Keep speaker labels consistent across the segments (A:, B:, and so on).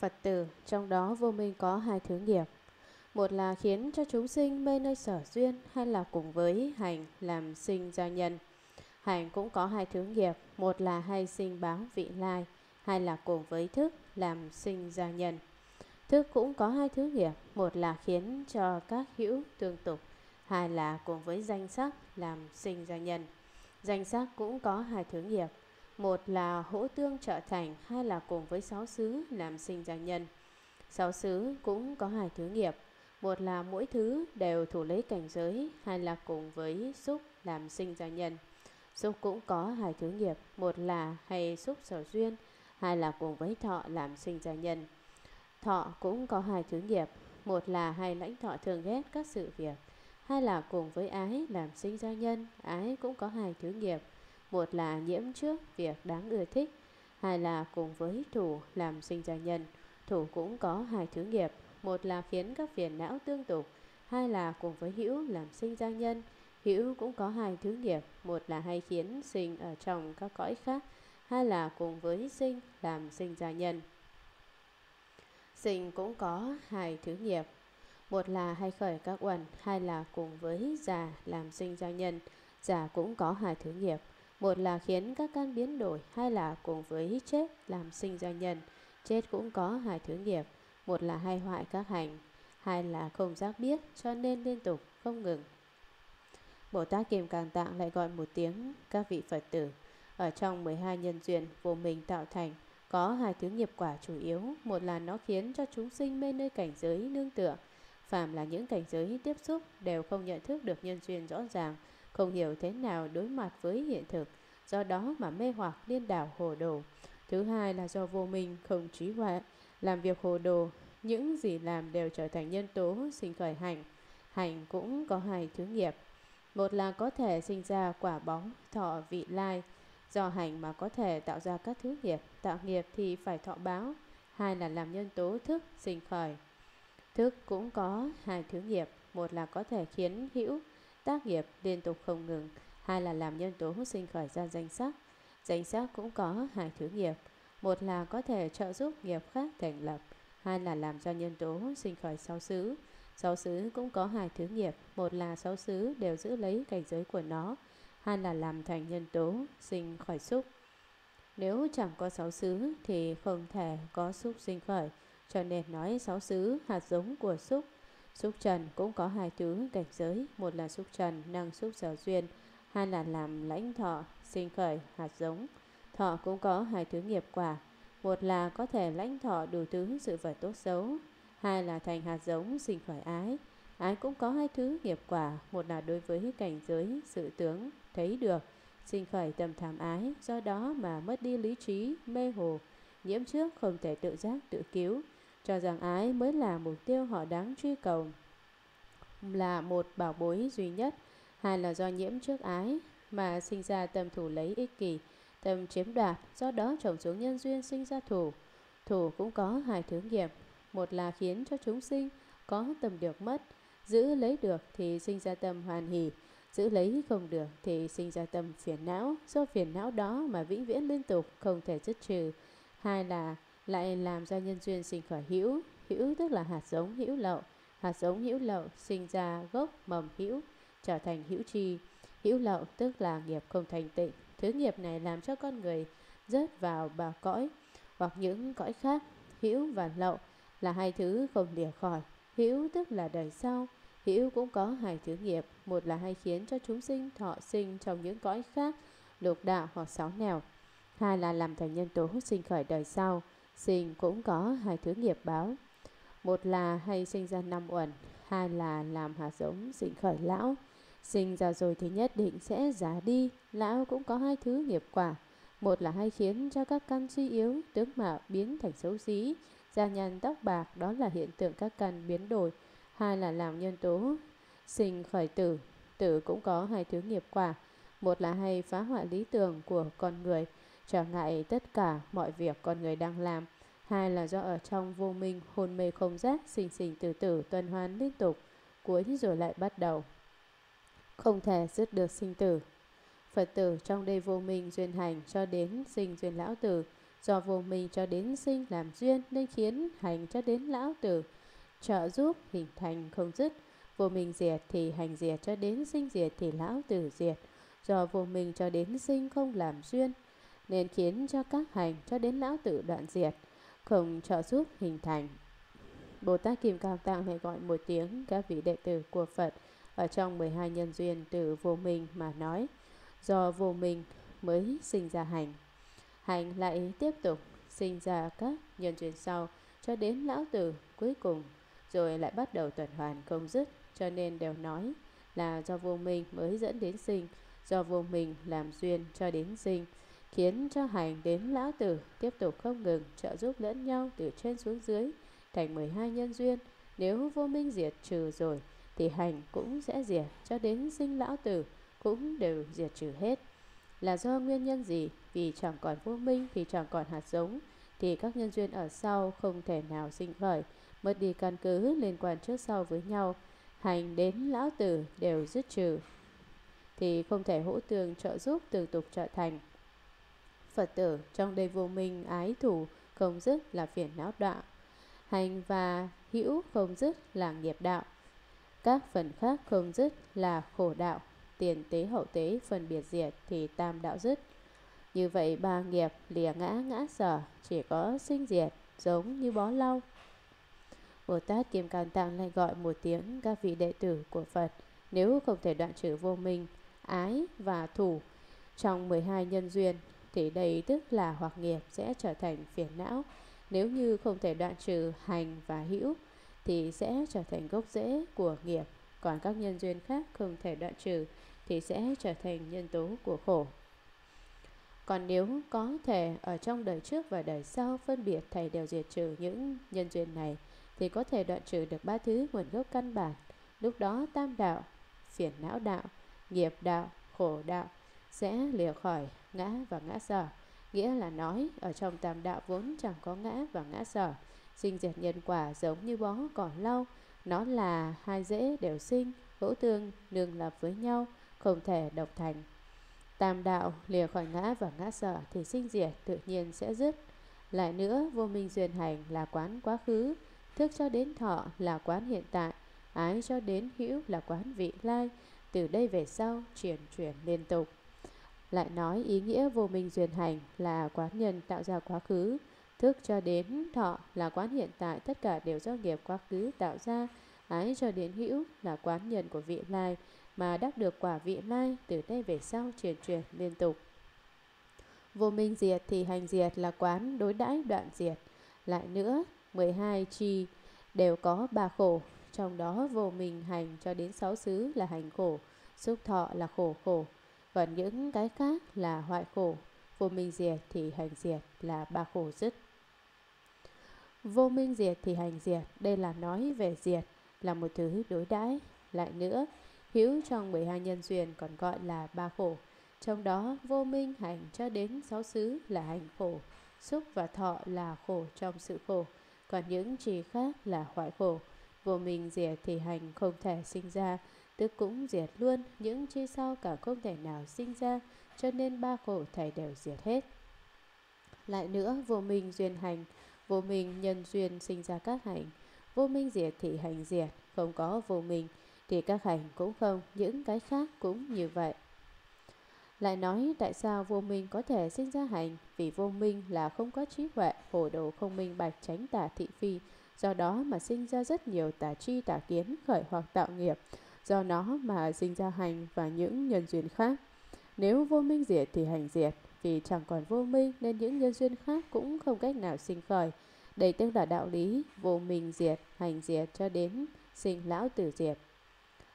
A: Phật tử, trong đó vô minh có hai thứ nghiệp. Một là khiến cho chúng sinh mê nơi sở duyên hay là cùng với hành làm sinh ra nhân. Hành cũng có hai thứ nghiệp, một là hay sinh báo vị lai, hai là cùng với thức làm sinh ra nhân. Thức cũng có hai thứ nghiệp, một là khiến cho các hữu tương tục, hai là cùng với danh sắc làm sinh ra nhân. Danh sắc cũng có hai thứ nghiệp, một là hỗ tương trợ thành, hai là cùng với sáu xứ làm sinh ra nhân. Sáu xứ cũng có hai thứ nghiệp, một là mỗi thứ đều thủ lấy cảnh giới, hai là cùng với xúc làm sinh ra nhân. Xúc cũng có hai thứ nghiệp, một là hay xúc sở duyên, hai là cùng với thọ làm sinh ra nhân. Thọ cũng có hai thứ nghiệp, một là hay lãnh thọ thường ghét các sự việc, hai là cùng với ái làm sinh ra nhân, ái cũng có hai thứ nghiệp, một là nhiễm trước việc đáng ưa thích, hai là cùng với thủ làm sinh ra nhân. Thủ cũng có hai thứ nghiệp, một là khiến các phiền não tương tục, hai là cùng với hữu làm sinh ra nhân. Hữu cũng có hai thứ nghiệp, một là hay khiến sinh ở trong các cõi khác, hai là cùng với sinh làm sinh ra nhân. Sinh cũng có hai thứ nghiệp, một là hay khởi các uẩn, hai là cùng với già làm sinh ra nhân. Già cũng có hai thứ nghiệp, một là khiến các căn biến đổi, hai là cùng với hít chết làm sinh ra nhân. Chết cũng có hai thứ nghiệp, một là hay hoại các hành, hai là không giác biết cho nên liên tục không ngừng. Bồ Tát Kim Càng Tạng lại gọi một tiếng các vị Phật tử. Ở trong 12 nhân duyên vô mình tạo thành có hai thứ nghiệp quả chủ yếu. Một là nó khiến cho chúng sinh mê nơi cảnh giới nương tựa. Phàm là những cảnh giới tiếp xúc đều không nhận thức được nhân duyên rõ ràng, không hiểu thế nào đối mặt với hiện thực, do đó mà mê hoặc điên đảo hồ đồ. Thứ hai là do vô minh không trí huệ, làm việc hồ đồ, những gì làm đều trở thành nhân tố sinh khởi hành. Hành cũng có hai thứ nghiệp. Một là có thể sinh ra quả bóng, thọ vị lai, do hành mà có thể tạo ra các thứ nghiệp, tạo nghiệp thì phải thọ báo. Hai là làm nhân tố thức sinh khởi. Thức cũng có hai thứ nghiệp, một là có thể khiến hữu tác nghiệp liên tục không ngừng, hai là làm nhân tố sinh khởi ra danh sắc. Danh sắc cũng có hai thứ nghiệp, một là có thể trợ giúp nghiệp khác thành lập, hai là làm cho nhân tố sinh khởi sáu xứ. Sáu xứ cũng có hai thứ nghiệp, một là sáu xứ đều giữ lấy cảnh giới của nó, hai là làm thành nhân tố sinh khởi xúc. Nếu chẳng có sáu xứ thì không thể có xúc sinh khởi, cho nên nói sáu xứ hạt giống của xúc. Xúc trần cũng có hai thứ cảnh giới, một là xúc trần năng xúc sở duyên, hai là làm lãnh thọ sinh khởi hạt giống. Thọ cũng có hai thứ nghiệp quả, một là có thể lãnh thọ đủ thứ sự vật tốt xấu, hai là thành hạt giống sinh khởi ái. Ái cũng có hai thứ nghiệp quả, một là đối với cảnh giới sự tướng thấy được, sinh khởi tâm tham ái, do đó mà mất đi lý trí, mê hồ, nhiễm trước không thể tự giác tự cứu, cho rằng ái mới là mục tiêu họ đáng truy cầu, là một bảo bối duy nhất, hai là do nhiễm trước ái mà sinh ra tâm thủ lấy ích kỷ, tâm chiếm đoạt, do đó trồng xuống nhân duyên sinh ra thủ. Thủ cũng có hai thứ nghiệp, một là khiến cho chúng sinh có tâm được mất, giữ lấy được thì sinh ra tâm hoàn hỷ, giữ lấy không được thì sinh ra tâm phiền não, do phiền não đó mà vĩnh viễn liên tục không thể dứt trừ. Hai là lại làm cho nhân duyên sinh khởi hữu, hữu tức là hạt giống hữu lậu, hạt giống hữu lậu sinh ra gốc mầm hữu trở thành hữu trì Hữu lậu tức là nghiệp không thành tịnh, Thứ nghiệp này làm cho con người rớt vào bà cõi hoặc những cõi khác. Hữu và lậu là hai thứ không lìa khỏi. Hữu tức là đời sau. Hữu cũng có hai thứ nghiệp. Một là hay khiến cho chúng sinh thọ sinh trong những cõi khác, lục đạo hoặc sáu nẻo. Hai là làm thành nhân tố sinh khởi đời sau. Sinh cũng có hai thứ nghiệp báo. Một là hay sinh ra năm uẩn, hai là làm hạt giống sinh khởi lão. Sinh ra rồi thì nhất định sẽ già đi, lão cũng có hai thứ nghiệp quả. Một là hay khiến cho các căn suy yếu, tướng mạo biến thành xấu xí, da nhăn tóc bạc, đó là hiện tượng các căn biến đổi. Hai là làm nhân tố sinh khởi tử, tử cũng có hai thứ nghiệp quả. Một là hay phá hoại lý tưởng của con người, trở ngại tất cả mọi việc con người đang làm. Hai là do ở trong vô minh, hôn mê không giác, sinh sinh tử tử, tuần hoàn liên tục, cuối rồi lại bắt đầu không thể dứt được sinh tử. Phật tử trong đây vô minh duyên hành cho đến sinh duyên lão tử, Do vô minh cho đến sinh làm duyên nên khiến hành cho đến lão tử trợ giúp hình thành không dứt. Vô minh diệt thì hành diệt cho đến sinh diệt thì lão tử diệt. Do vô minh cho đến sinh không làm duyên nên khiến cho các hành cho đến lão tử đoạn diệt, không trợ giúp hình thành. Bồ Tát Kim Cang Tạng lại gọi một tiếng các vị đệ tử của Phật ở trong 12 nhân duyên từ vô minh mà nói, do vô minh mới sinh ra hành. Hành lại tiếp tục sinh ra các nhân duyên sau cho đến lão tử cuối cùng, rồi lại bắt đầu tuần hoàn không dứt, cho nên đều nói là do vô minh mới dẫn đến sinh, do vô minh làm duyên cho đến sinh, khiến cho hành đến lão tử tiếp tục không ngừng trợ giúp lẫn nhau từ trên xuống dưới thành 12 nhân duyên. Nếu vô minh diệt trừ rồi thì hành cũng sẽ diệt cho đến sinh lão tử cũng đều diệt trừ hết. Là do nguyên nhân gì? Vì chẳng còn vô minh thì chẳng còn hạt giống thì các nhân duyên ở sau không thể nào sinh khởi, mất đi căn cứ liên quan trước sau với nhau, hành đến lão tử đều dứt trừ thì không thể hỗ tương trợ giúp tương tục trở thành Phật tử trong đây vô minh ái thủ không dứt là phiền não đạo hành và hữu không dứt là nghiệp đạo. Các phần khác không dứt là khổ đạo tiền tế hậu tế phân biệt diệt thì tam đạo dứt. Như vậy ba nghiệp lìa ngã ngã sở chỉ có sinh diệt giống như bó lau. Bồ Tát Kim Cang Tạng lại gọi một tiếng các vị đệ tử của Phật nếu không thể đoạn trừ vô minh, ái và thủ trong 12 nhân duyên thì đây tức là hoặc nghiệp sẽ trở thành phiền não. Nếu như không thể đoạn trừ hành và hữu thì sẽ trở thành gốc rễ của nghiệp. Còn các nhân duyên khác không thể đoạn trừ thì sẽ trở thành nhân tố của khổ. Còn nếu có thể ở trong đời trước và đời sau phân biệt thầy đều diệt trừ những nhân duyên này thì có thể đoạn trừ được ba thứ nguồn gốc căn bản. Lúc đó tam đạo, phiền não đạo, nghiệp đạo, khổ đạo sẽ lìa khỏi ngã và ngã sở. Nghĩa là nói ở trong tam đạo vốn chẳng có ngã và ngã sở. Sinh diệt nhân quả giống như bó cỏ lau. Nó là hai rễ đều sinh, hữu tương, nương lập với nhau, không thể độc thành. Tam đạo lìa khỏi ngã và ngã sở thì sinh diệt tự nhiên sẽ dứt. Lại nữa, vô minh duyên hành là quán quá khứ, thức cho đến thọ là quán hiện tại, ái cho đến hữu là quán vị lai, từ đây về sau chuyển chuyển liên tục. Lại nói ý nghĩa vô minh duyên hành là quán nhân tạo ra quá khứ, thức cho đến thọ là quán hiện tại tất cả đều do nghiệp quá khứ tạo ra, ái cho đến hữu là quán nhân của vị lai mà đắc được quả vị lai từ đây về sau truyền truyền liên tục. Vô minh diệt thì hành diệt là quán đối đãi đoạn diệt. Lại nữa, 12 chi đều có ba khổ, trong đó vô minh hành cho đến sáu xứ là hành khổ, xúc thọ là khổ khổ, còn những cái khác là hoại khổ, vô minh diệt thì hành diệt là ba khổ dứt. Vô minh diệt thì hành diệt, đây là nói về diệt, là một thứ đối đãi Lại nữa, hữu trong 12 nhân duyên còn gọi là ba khổ. Trong đó vô minh hành cho đến sáu xứ là hành khổ, xúc và thọ là khổ trong sự khổ, còn những trì khác là hoại khổ. Vô minh diệt thì hành không thể sinh ra, tức cũng diệt luôn, những chi sau cả không thể nào sinh ra, cho nên ba khổ thầy đều diệt hết. Lại nữa, vô minh duyên hành, vô minh nhân duyên sinh ra các hành, vô minh diệt thì hành diệt, không có vô minh thì các hành cũng không, những cái khác cũng như vậy. Lại nói tại sao vô minh có thể sinh ra hành Vì vô minh là không có trí huệ Hồ đồ không minh bạch tránh tà thị phi Do đó mà sinh ra rất nhiều tà chi tà kiến Khởi hoặc tạo nghiệp do nó mà sinh ra hành và những nhân duyên khác. Nếu vô minh diệt thì hành diệt, vì chẳng còn vô minh nên những nhân duyên khác cũng không cách nào sinh khởi. Đây tức là đạo lý vô minh diệt, hành diệt cho đến sinh lão tử diệt.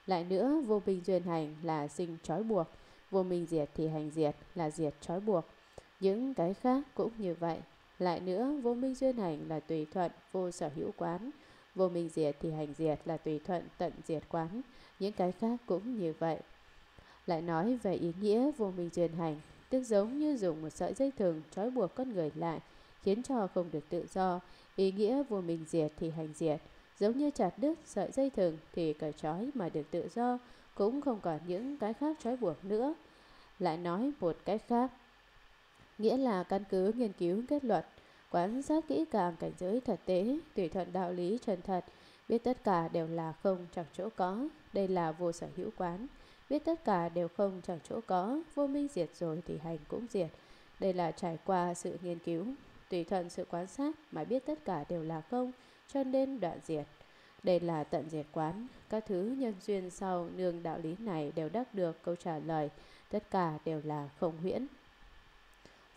A: Lại nữa, vô minh duyên hành là sinh trói buộc, vô minh diệt thì hành diệt là diệt trói buộc. Những cái khác cũng như vậy. Lại nữa, vô minh duyên hành là tùy thuận, vô sở hữu quán. Vô minh diệt thì hành diệt là tùy thuận, tận diệt quán. Những cái khác cũng như vậy. Lại nói về ý nghĩa vô minh duyên hành, tức giống như dùng một sợi dây thừng trói buộc con người lại, khiến cho không được tự do. Ý nghĩa vô minh diệt thì hành diệt, giống như chặt đứt sợi dây thừng thì cởi trói mà được tự do, cũng không còn những cái khác trói buộc nữa. Lại nói một cách khác, Nghĩa là căn cứ nghiên cứu kết luận, quan sát kỹ càng cảnh giới thật tế, tùy thuận đạo lý chân thật, biết tất cả đều là không chẳng chỗ có, đây là vô sở hữu quán. Biết tất cả đều không chẳng chỗ có, vô minh diệt rồi thì hành cũng diệt. Đây là trải qua sự nghiên cứu, tùy thuận sự quan sát mà biết tất cả đều là không, cho nên đoạn diệt. Đây là tận diệt quán, các thứ nhân duyên sau nương đạo lý này đều đắc được câu trả lời, tất cả đều là không huyễn.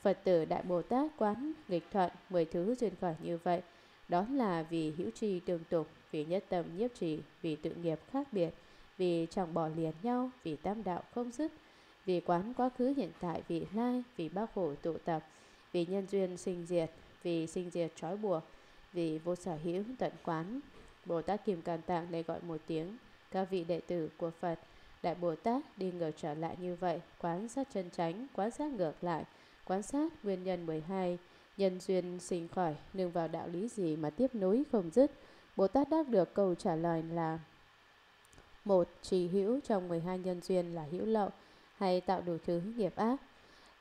A: Phật tử Đại Bồ Tát quán nghịch thuận mười thứ duyên khởi như vậy, đó là vì hữu trì tương tục, vì nhất tâm nhiếp trì, vì tự nghiệp khác biệt, vì chẳng bỏ liền nhau, vì tam đạo không dứt, vì quán quá khứ hiện tại vị lai, vì bác khổ tụ tập, vì nhân duyên sinh diệt, vì sinh diệt trói buộc, vì vô sở hữu tận quán. Bồ Tát Kim Càn Tạng lại gọi một tiếng, các vị đệ tử của Phật, Đại Bồ Tát đi ngược trở lại như vậy, quán sát chân chánh, quán sát ngược lại, quan sát nguyên nhân 12, nhân duyên sinh khỏi, nương vào đạo lý gì mà tiếp nối không dứt. Bồ Tát đáp được câu trả lời là một Trì hữu trong 12 nhân duyên là hữu lậu hay tạo đủ thứ nghiệp ác.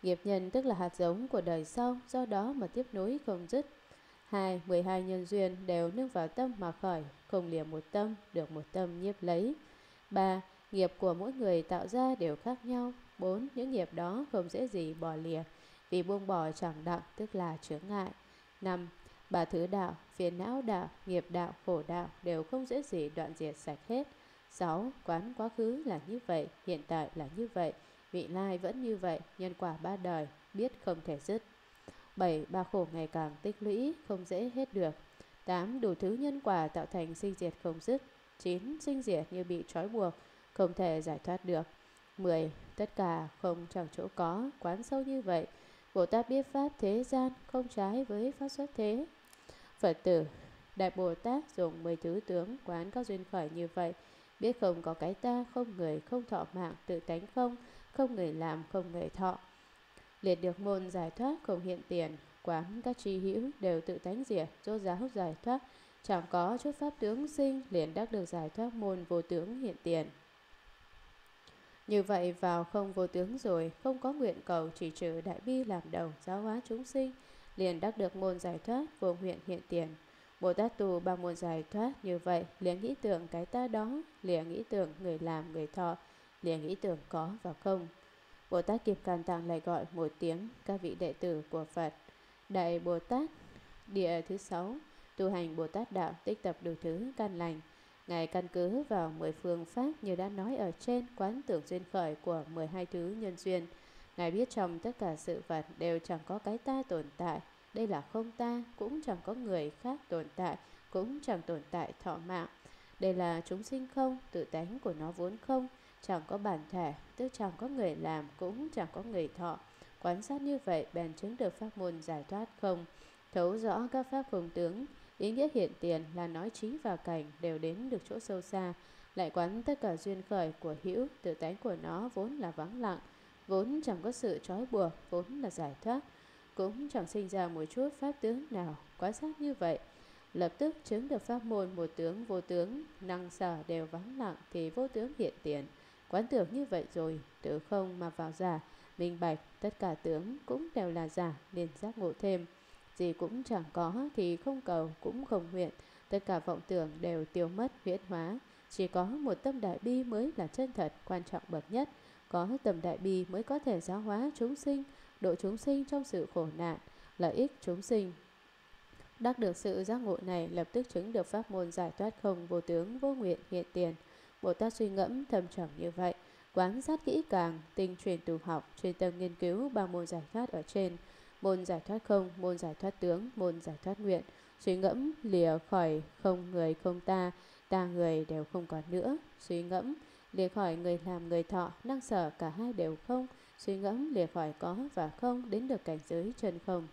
A: Nghiệp nhân tức là hạt giống của đời sau, do đó mà tiếp nối không dứt. 2. 12 nhân duyên đều nương vào tâm mà khởi, không lìa một tâm, được một tâm nhiếp lấy. 3. Nghiệp của mỗi người tạo ra đều khác nhau. 4. Những nghiệp đó không dễ gì bỏ lìa, vì buông bỏ chẳng đặng tức là chướng ngại. 5. Ba thứ đạo, phiền não đạo, nghiệp đạo, khổ đạo đều không dễ gì đoạn diệt sạch hết. 6. Quán quá khứ là như vậy, hiện tại là như vậy, vị lai vẫn như vậy, nhân quả ba đời, biết không thể dứt. 7. Ba khổ ngày càng tích lũy, không dễ hết được. 8. Đủ thứ nhân quả tạo thành sinh diệt không dứt. 9. Sinh diệt như bị trói buộc, không thể giải thoát được. 10. Tất cả không chẳng chỗ có, quán sâu như vậy. Bồ Tát biết Pháp thế gian không trái với Pháp xuất thế. Phật tử, Đại Bồ Tát dùng 10 thứ tướng quán các duyên khởi như vậy, biết không có cái ta, không người, không thọ mạng, tự tánh không, không người làm, không người thọ. Liệt được môn giải thoát không hiện tiền, quán các tri hữu đều tự tánh diệt, do giáo giải thoát, chẳng có chút pháp tướng sinh, liền đắc được giải thoát môn vô tướng hiện tiền. Như vậy vào không vô tướng rồi, không có nguyện cầu chỉ trừ đại bi làm đầu giáo hóa chúng sinh, liền đắc được môn giải thoát vô nguyện hiện tiền. Bồ Tát tu ba môn giải thoát như vậy, liền nghĩ tưởng cái ta đó, liền nghĩ tưởng người làm người thọ, liền nghĩ tưởng có và không. Bồ Tát Kim Càn Tạng lại gọi một tiếng các vị đệ tử của Phật. Đại Bồ Tát địa thứ sáu tu hành Bồ Tát đạo tích tập đủ thứ căn lành Ngài căn cứ vào 10 phương pháp như đã nói ở trên quán tưởng duyên khởi của 12 thứ nhân duyên. Ngài biết trong tất cả sự vật đều chẳng có cái ta tồn tại. Đây là không ta, cũng chẳng có người khác tồn tại, cũng chẳng tồn tại thọ mạng. Đây là chúng sinh không, tự tánh của nó vốn không, chẳng có bản thể, tức chẳng có người làm, cũng chẳng có người thọ. Quan sát như vậy bèn chứng được pháp môn giải thoát không, thấu rõ các pháp không tướng, Ý nghĩa hiện tiền là nói trí và cảnh đều đến được chỗ sâu xa, lại quán tất cả duyên khởi của hữu, tự tánh của nó vốn là vắng lặng, vốn chẳng có sự trói buộc, vốn là giải thoát, cũng chẳng sinh ra một chút pháp tướng nào, quá sát như vậy. Lập tức chứng được pháp môn một tướng vô tướng, năng sở đều vắng lặng thì vô tướng hiện tiền. Quán tưởng như vậy rồi, từ không mà vào giả, minh bạch, tất cả tướng cũng đều là giả, nên giác ngộ thêm gì cũng chẳng có thì không cầu cũng không nguyện, tất cả vọng tưởng đều tiêu mất huyễn hóa, chỉ có một tâm đại bi mới là chân thật quan trọng bậc nhất, có tâm đại bi mới có thể giáo hóa chúng sinh, độ chúng sinh trong sự khổ nạn, lợi ích chúng sinh. Đắc được sự giác ngộ này lập tức chứng được pháp môn giải thoát không vô tướng vô nguyện hiện tiền. Bồ Tát suy ngẫm thầm trọng như vậy, quán sát kỹ càng, tinh truyền tu học, chuyên tâm nghiên cứu ba môn giải thoát ở trên, môn giải thoát không, môn giải thoát tướng, môn giải thoát nguyện. Suy ngẫm lìa khỏi không người không ta, ta người đều không còn nữa. Suy ngẫm lìa khỏi người làm người thọ, năng sở cả hai đều không. Suy ngẫm lìa khỏi có và không đến được cảnh giới chân không.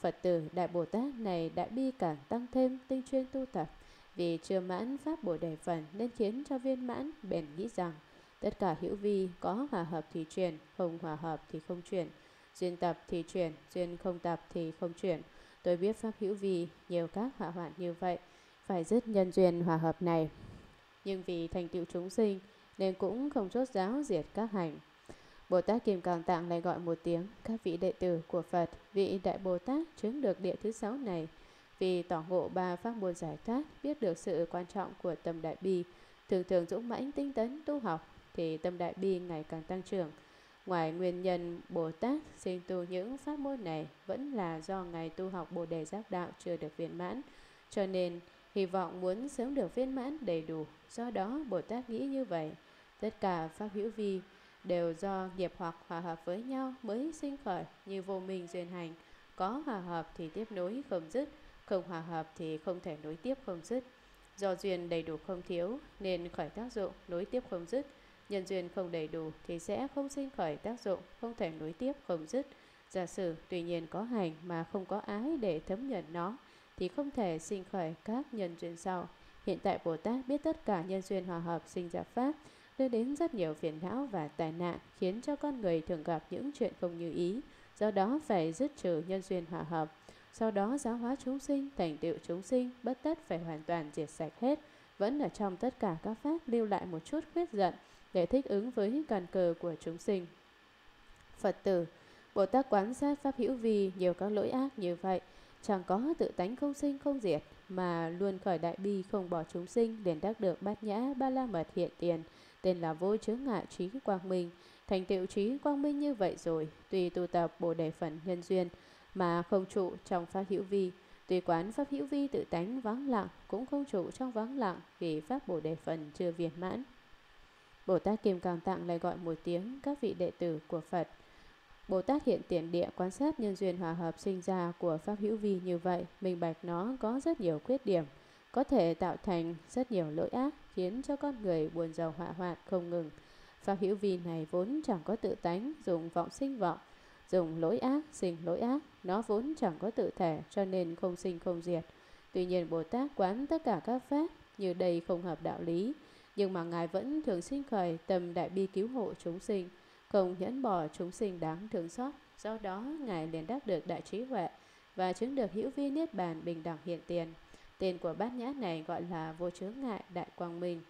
A: Phật tử Đại Bồ Tát này đại bi càng tăng thêm tinh chuyên tu tập. Vì chưa mãn pháp Bồ Đề Phần nên khiến cho viên mãn bền nghĩ rằng tất cả hữu vi có hòa hợp thì truyền, không hòa hợp thì không truyền duyên tập thì chuyển, duyên không tập thì không chuyển. Tôi biết pháp hữu vi nhiều các họa hoạn như vậy, phải dứt nhân duyên hòa hợp này. Nhưng vì thành tựu chúng sinh nên cũng không chốt giáo diệt các hành. Bồ Tát Kim Cang Tạng lại gọi một tiếng các vị đệ tử của Phật, vị Đại Bồ Tát chứng được địa thứ sáu này, vì tỏ ngộ ba pháp môn giải thoát, biết được sự quan trọng của tâm đại bi, thường thường dũng mãnh tinh tấn tu học, thì tâm đại bi ngày càng tăng trưởng. Ngoài nguyên nhân Bồ Tát sinh tu những pháp môn này vẫn là do Ngài tu học Bồ Đề Giác Đạo chưa được viên mãn, cho nên hy vọng muốn sớm được viên mãn đầy đủ. Do đó Bồ Tát nghĩ như vậy, tất cả pháp hữu vi đều do nghiệp hoặc hòa hợp với nhau mới sinh khởi như vô minh duyên hành. Có hòa hợp thì tiếp nối không dứt, không hòa hợp thì không thể nối tiếp không dứt. Do duyên đầy đủ không thiếu nên khởi tác dụng nối tiếp không dứt. Nhân duyên không đầy đủ thì sẽ không sinh khởi tác dụng, không thể nối tiếp không dứt. Giả sử tuy nhiên có hành mà không có ái để thấm nhận nó thì không thể sinh khởi các nhân duyên sau. Hiện tại Bồ Tát biết tất cả nhân duyên hòa hợp sinh ra Pháp, đưa đến rất nhiều phiền não và tai nạn, khiến cho con người thường gặp những chuyện không như ý. Do đó phải dứt trừ nhân duyên hòa hợp. Sau đó giáo hóa chúng sinh, thành tựu chúng sinh, bất tất phải hoàn toàn diệt sạch hết. Vẫn ở trong tất cả các pháp lưu lại một chút khuyết giận để thích ứng với càn cờ của chúng sinh. Phật tử, Bồ Tát quán sát pháp hữu vi nhiều các lỗi ác như vậy, chẳng có tự tánh không sinh không diệt, mà luôn khởi đại bi không bỏ chúng sinh liền đắc được bát nhã ba la mật hiện tiền, tên là vô chướng ngại trí quang minh. Thành tựu trí quang minh như vậy rồi, tùy tu tập bồ đề phần nhân duyên mà không trụ trong pháp hữu vi, tùy quán pháp hữu vi tự tánh vắng lặng cũng không trụ trong vắng lặng vì pháp bồ đề phần chưa viên mãn. Bồ Tát Kim Cang Tạng lại gọi một tiếng các vị đệ tử của Phật. Bồ Tát hiện tiền địa quan sát nhân duyên hòa hợp sinh ra của Pháp hữu vi như vậy, minh bạch nó có rất nhiều khuyết điểm, có thể tạo thành rất nhiều lỗi ác, khiến cho con người buồn giàu họa hoạn không ngừng. Pháp hữu vi này vốn chẳng có tự tánh, dùng vọng sinh vọng, dùng lỗi ác sinh lỗi ác, nó vốn chẳng có tự thể cho nên không sinh không diệt. Tuy nhiên Bồ Tát quán tất cả các pháp như đây không hợp đạo lý, nhưng mà Ngài vẫn thường sinh khởi tầm đại bi cứu hộ chúng sinh, không nhẫn bỏ chúng sinh đáng thương xót. Do đó, Ngài liền đắc được đại trí huệ và chứng được hữu vi niết bàn bình đẳng hiện tiền. Tên của bát nhã này gọi là vô chướng ngại đại quang minh.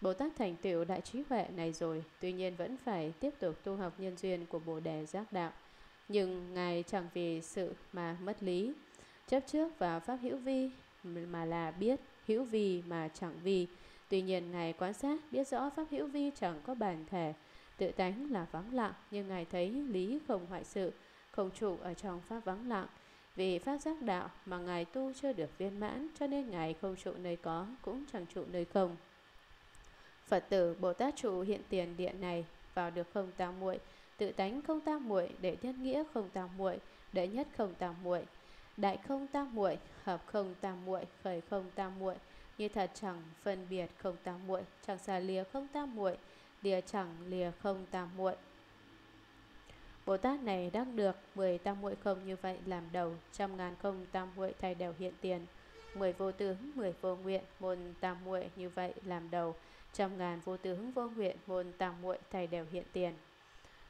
A: Bồ Tát thành tựu đại trí huệ này rồi, tuy nhiên vẫn phải tiếp tục tu học nhân duyên của Bồ Đề giác đạo. Nhưng Ngài chẳng vì sự mà mất lý, chấp trước vào pháp hữu vi mà là biết, hữu vi mà chẳng vi. Tuy nhiên Ngài quan sát biết rõ pháp hữu vi chẳng có bản thể, tự tánh là vắng lặng, nhưng Ngài thấy lý không hoại sự, không trụ ở trong pháp vắng lặng. Vì pháp giác đạo mà Ngài tu chưa được viên mãn, cho nên Ngài không trụ nơi có, cũng chẳng trụ nơi không. Phật tử Bồ Tát trụ hiện tiền điện này vào được không tam muội, tự tánh không tam muội, để nhất nghĩa không tam muội, đệ nhất không tam muội, đại không tam muội, hợp không tam muội, khởi không tam muội, như thật chẳng phân biệt không tam muội, chẳng xả lìa không tam muội, lìa chẳng lìa không tam muội. Bồ Tát này đắc được 10 tam muội không như vậy làm đầu, trăm ngàn không tam muội thay đều hiện tiền. 10 vô tướng, 10 vô nguyện, môn tam muội như vậy làm đầu, trăm ngàn vô tướng vô nguyện, môn tam muội thay đều hiện tiền.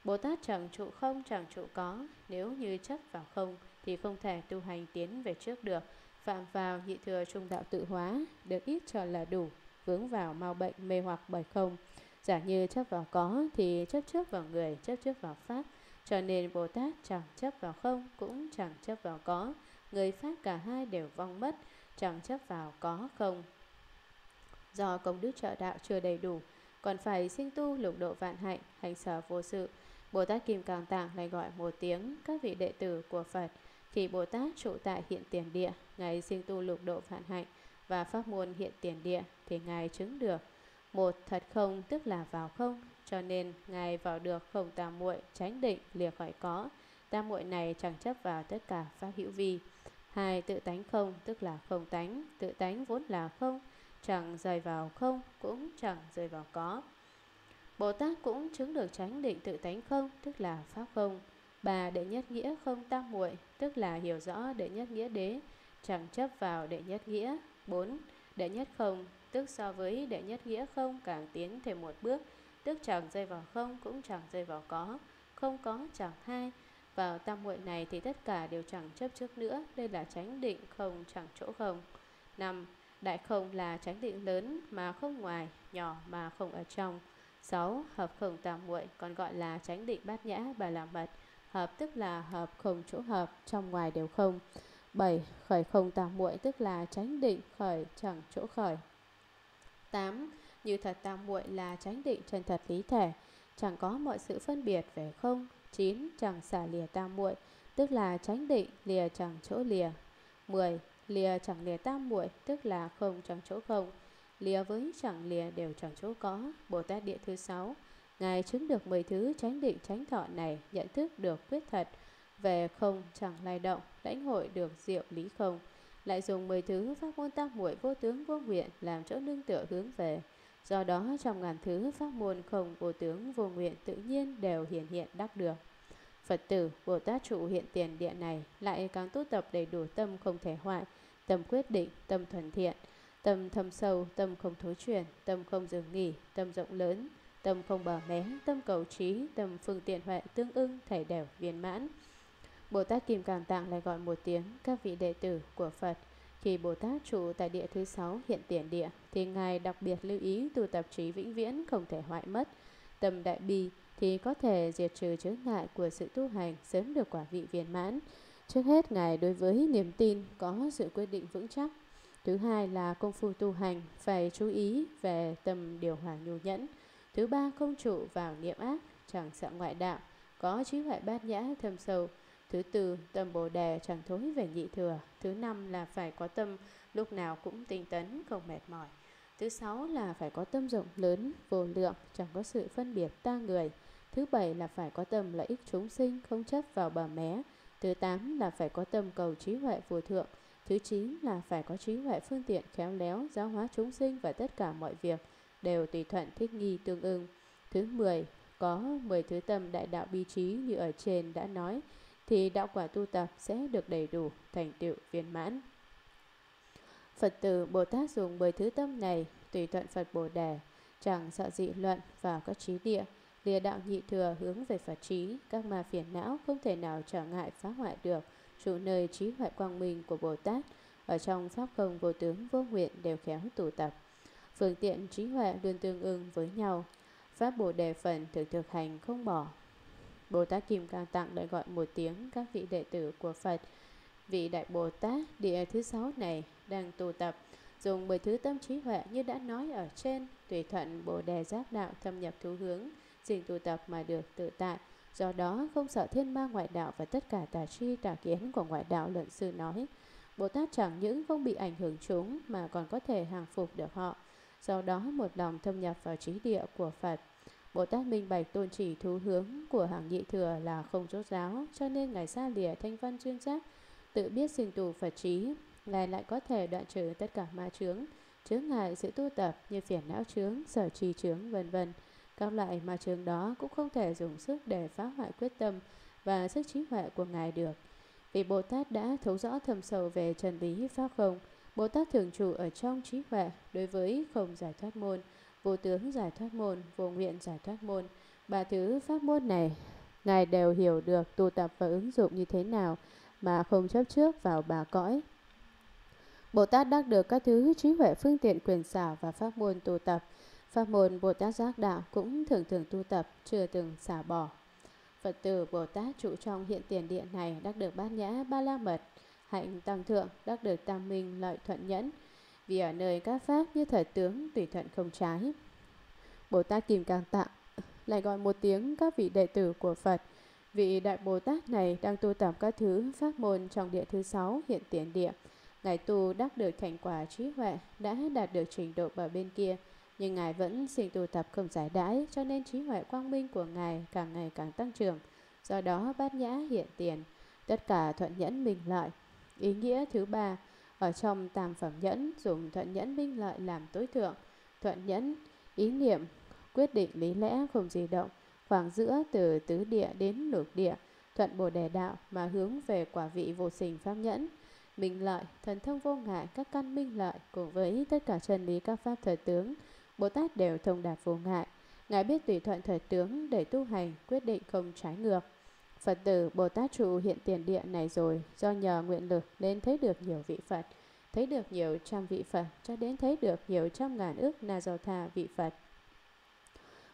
A: Bồ Tát chẳng trụ không, chẳng trụ có, nếu như chấp vào không thì không thể tu hành tiến về trước được, phạm vào nhị thừa trung đạo tự hóa, được ít cho là đủ, vướng vào mau bệnh mê hoặc bởi không. Giả như chấp vào có thì chấp trước vào người, chấp trước vào pháp, cho nên Bồ Tát chẳng chấp vào không cũng chẳng chấp vào có, người pháp cả hai đều vong mất, chẳng chấp vào có không. Do công đức trợ đạo chưa đầy đủ, còn phải sinh tu lục độ vạn hạnh, hành sở vô sự. Bồ Tát Kim Cang Tạng lại gọi một tiếng các vị đệ tử của Phật. Khi Bồ Tát trụ tại hiện tiền địa, Ngài sinh tu lục độ phản hạnh và pháp môn hiện tiền địa thì Ngài chứng được. Một thật không tức là vào không, cho nên Ngài vào được không tam muội tránh định lìa khỏi có. Tam muội này chẳng chấp vào tất cả pháp hữu vi. Hai tự tánh không tức là không tánh, tự tánh vốn là không, chẳng rời vào không cũng chẳng rời vào có. Bồ Tát cũng chứng được tránh định tự tánh không, tức là pháp không bà đệ nhất nghĩa không tam muội, tức là hiểu rõ đệ nhất nghĩa đế, chẳng chấp vào đệ nhất nghĩa. Bốn đệ nhất không, tức so với đệ nhất nghĩa không càng tiến thêm một bước, tức chẳng rơi vào không cũng chẳng rơi vào có, không có chẳng hai. Vào tam muội này thì tất cả đều chẳng chấp trước nữa, đây là tránh định không chẳng chỗ không. năm Đại không là tránh định lớn mà không ngoài, nhỏ mà không ở trong. 6. Hợp không tam muội còn gọi là tránh định bát nhã bà làm mật. Hợp tức là hợp không chỗ hợp, trong ngoài đều không. 7. Khởi không tam muội tức là tránh định khởi chẳng chỗ khởi. 8. Như thật tam muội là tránh định chân thật lý thể, chẳng có mọi sự phân biệt về không. 9. Chẳng xả lìa tam muội tức là tránh định lìa chẳng chỗ lìa. 10. Lìa chẳng lìa tam muội tức là không chẳng chỗ không. Lìa với chẳng lìa đều chẳng chỗ có. Bồ Tát Địa thứ 6 Ngài chứng được 10 thứ tránh định tránh thọ này, nhận thức được quyết thật về không chẳng lai động, lãnh hội được diệu lý không. Lại dùng 10 thứ pháp môn tam muội vô tướng vô nguyện làm chỗ nương tựa hướng về. Do đó trong ngàn thứ pháp môn không vô tướng vô nguyện tự nhiên đều hiện hiện đắc được. Phật tử, Bồ Tát trụ hiện tiền địa này lại càng tu tập đầy đủ tâm không thể hoại, tâm quyết định, tâm thuần thiện, tâm thâm sâu, tâm không thối chuyển, tâm không dừng nghỉ, tâm rộng lớn, tâm không bờ mé, tâm cầu trí, tâm phương tiện huệ tương ưng, thảy đều viên mãn. Bồ Tát Kim Càng Tạng lại gọi một tiếng các vị đệ tử của Phật. Khi Bồ Tát trụ tại địa thứ sáu hiện tiền địa, thì Ngài đặc biệt lưu ý tu tập trí vĩnh viễn không thể hoại mất. Tâm đại bi thì có thể diệt trừ chướng ngại của sự tu hành sớm được quả vị viên mãn. Trước hết, Ngài đối với niềm tin có sự quyết định vững chắc. Thứ hai là công phu tu hành phải chú ý về tâm điều hòa nhu nhẫn. Thứ ba không trụ vào niệm ác, chẳng sợ ngoại đạo, có trí huệ bát nhã thâm sâu. Thứ tư, tâm bồ đề chẳng thối về nhị thừa. Thứ năm là phải có tâm lúc nào cũng tinh tấn, không mệt mỏi. Thứ sáu là phải có tâm rộng lớn, vô lượng, chẳng có sự phân biệt ta người. Thứ bảy là phải có tâm lợi ích chúng sinh, không chấp vào bà mé. Thứ tám là phải có tâm cầu trí huệ phù thượng. Thứ chín là phải có trí huệ phương tiện khéo léo, giáo hóa chúng sinh và tất cả mọi việc đều tùy thuận thích nghi tương ưng. Thứ mười có mười thứ tâm đại đạo bi trí như ở trên đã nói, thì đạo quả tu tập sẽ được đầy đủ, thành tựu viên mãn. Phật tử Bồ Tát dùng mười thứ tâm này tùy thuận Phật Bồ Đề, chẳng sợ dị luận vào các trí địa, lìa đạo nhị thừa hướng về Phật trí, các ma phiền não không thể nào trở ngại phá hoại được, trụ nơi trí huệ quang minh của Bồ Tát, ở trong pháp không vô tướng vô nguyện đều khéo tụ tập. Phương tiện trí huệ luôn tương ưng với nhau, pháp Bồ Đề phần thực thực hành không bỏ. Bồ Tát Kim Cang Tạng lại gọi một tiếng các vị đệ tử của Phật. Vị Đại Bồ Tát địa thứ sáu này đang tu tập, dùng mười thứ tâm trí huệ như đã nói ở trên, tùy thuận Bồ Đề giác đạo thâm nhập thú hướng, trình tu tập mà được tự tại. Do đó không sợ thiên ma ngoại đạo và tất cả tà tri tà kiến của ngoại đạo luận sư nói. Bồ Tát chẳng những không bị ảnh hưởng chúng mà còn có thể hàng phục được họ. Do đó một lòng thâm nhập vào trí địa của Phật. Bồ Tát minh bạch tôn chỉ thú hướng của hàng nhị thừa là không rốt giáo, cho nên Ngài xa lìa thanh văn chuyên giác, tự biết sinh tù Phật trí. Ngài lại có thể đoạn trừ tất cả ma chướng, chướng ngại sự tu tập như phiền não chướng, sở trì chướng, vân vân. Các loại ma chướng đó cũng không thể dùng sức để phá hoại quyết tâm và sức trí huệ của Ngài được. Vì Bồ Tát đã thấu rõ thầm sâu về trần lý Pháp không, Bồ Tát thường trụ ở trong trí huệ đối với không giải thoát môn, vô tướng giải thoát môn, vô nguyện giải thoát môn. Ba thứ pháp môn này, Ngài đều hiểu được tu tập và ứng dụng như thế nào mà không chấp trước vào bà cõi. Bồ Tát đắc được các thứ trí huệ phương tiện quyền xảo và pháp môn tu tập. Pháp môn Bồ Tát giác đạo cũng thường thường tu tập, chưa từng xả bỏ. Phật tử Bồ Tát trụ trong hiện tiền điện này đắc được bát nhã ba la mật, hạnh tăng thượng đắc được tam minh lợi thuận nhẫn, vì ở nơi các pháp như thời tướng tùy thuận không trái. Bồ Tát Kim Cang Tạng lại gọi một tiếng các vị đệ tử của Phật. Vị Đại Bồ Tát này đang tu tập các thứ pháp môn trong địa thứ sáu hiện tiền địa. Ngài tu đắc được thành quả trí huệ, đã đạt được trình độ ở bên kia, nhưng Ngài vẫn sinh tu tập không giải đãi, cho nên trí huệ quang minh của Ngài càng ngày càng tăng trưởng. Do đó bát nhã hiện tiền, tất cả thuận nhẫn minh lợi. Ý nghĩa thứ ba, ở trong tam phẩm nhẫn dùng thuận nhẫn minh lợi làm tối thượng. Thuận nhẫn, ý niệm, quyết định lý lẽ không di động, khoảng giữa từ tứ địa đến lục địa, thuận bồ đề đạo mà hướng về quả vị vô sinh pháp nhẫn. Minh lợi, thần thông vô ngại, các căn minh lợi cùng với tất cả chân lý các pháp thời tướng, Bồ Tát đều thông đạt vô ngại. Ngài biết tùy thuận thời tướng để tu hành, quyết định không trái ngược. Phật tử Bồ Tát trụ hiện tiền địa này rồi, do nhờ nguyện lực nên thấy được nhiều vị Phật, thấy được nhiều trăm vị Phật, cho đến thấy được nhiều trăm ngàn ước na do tha vị Phật.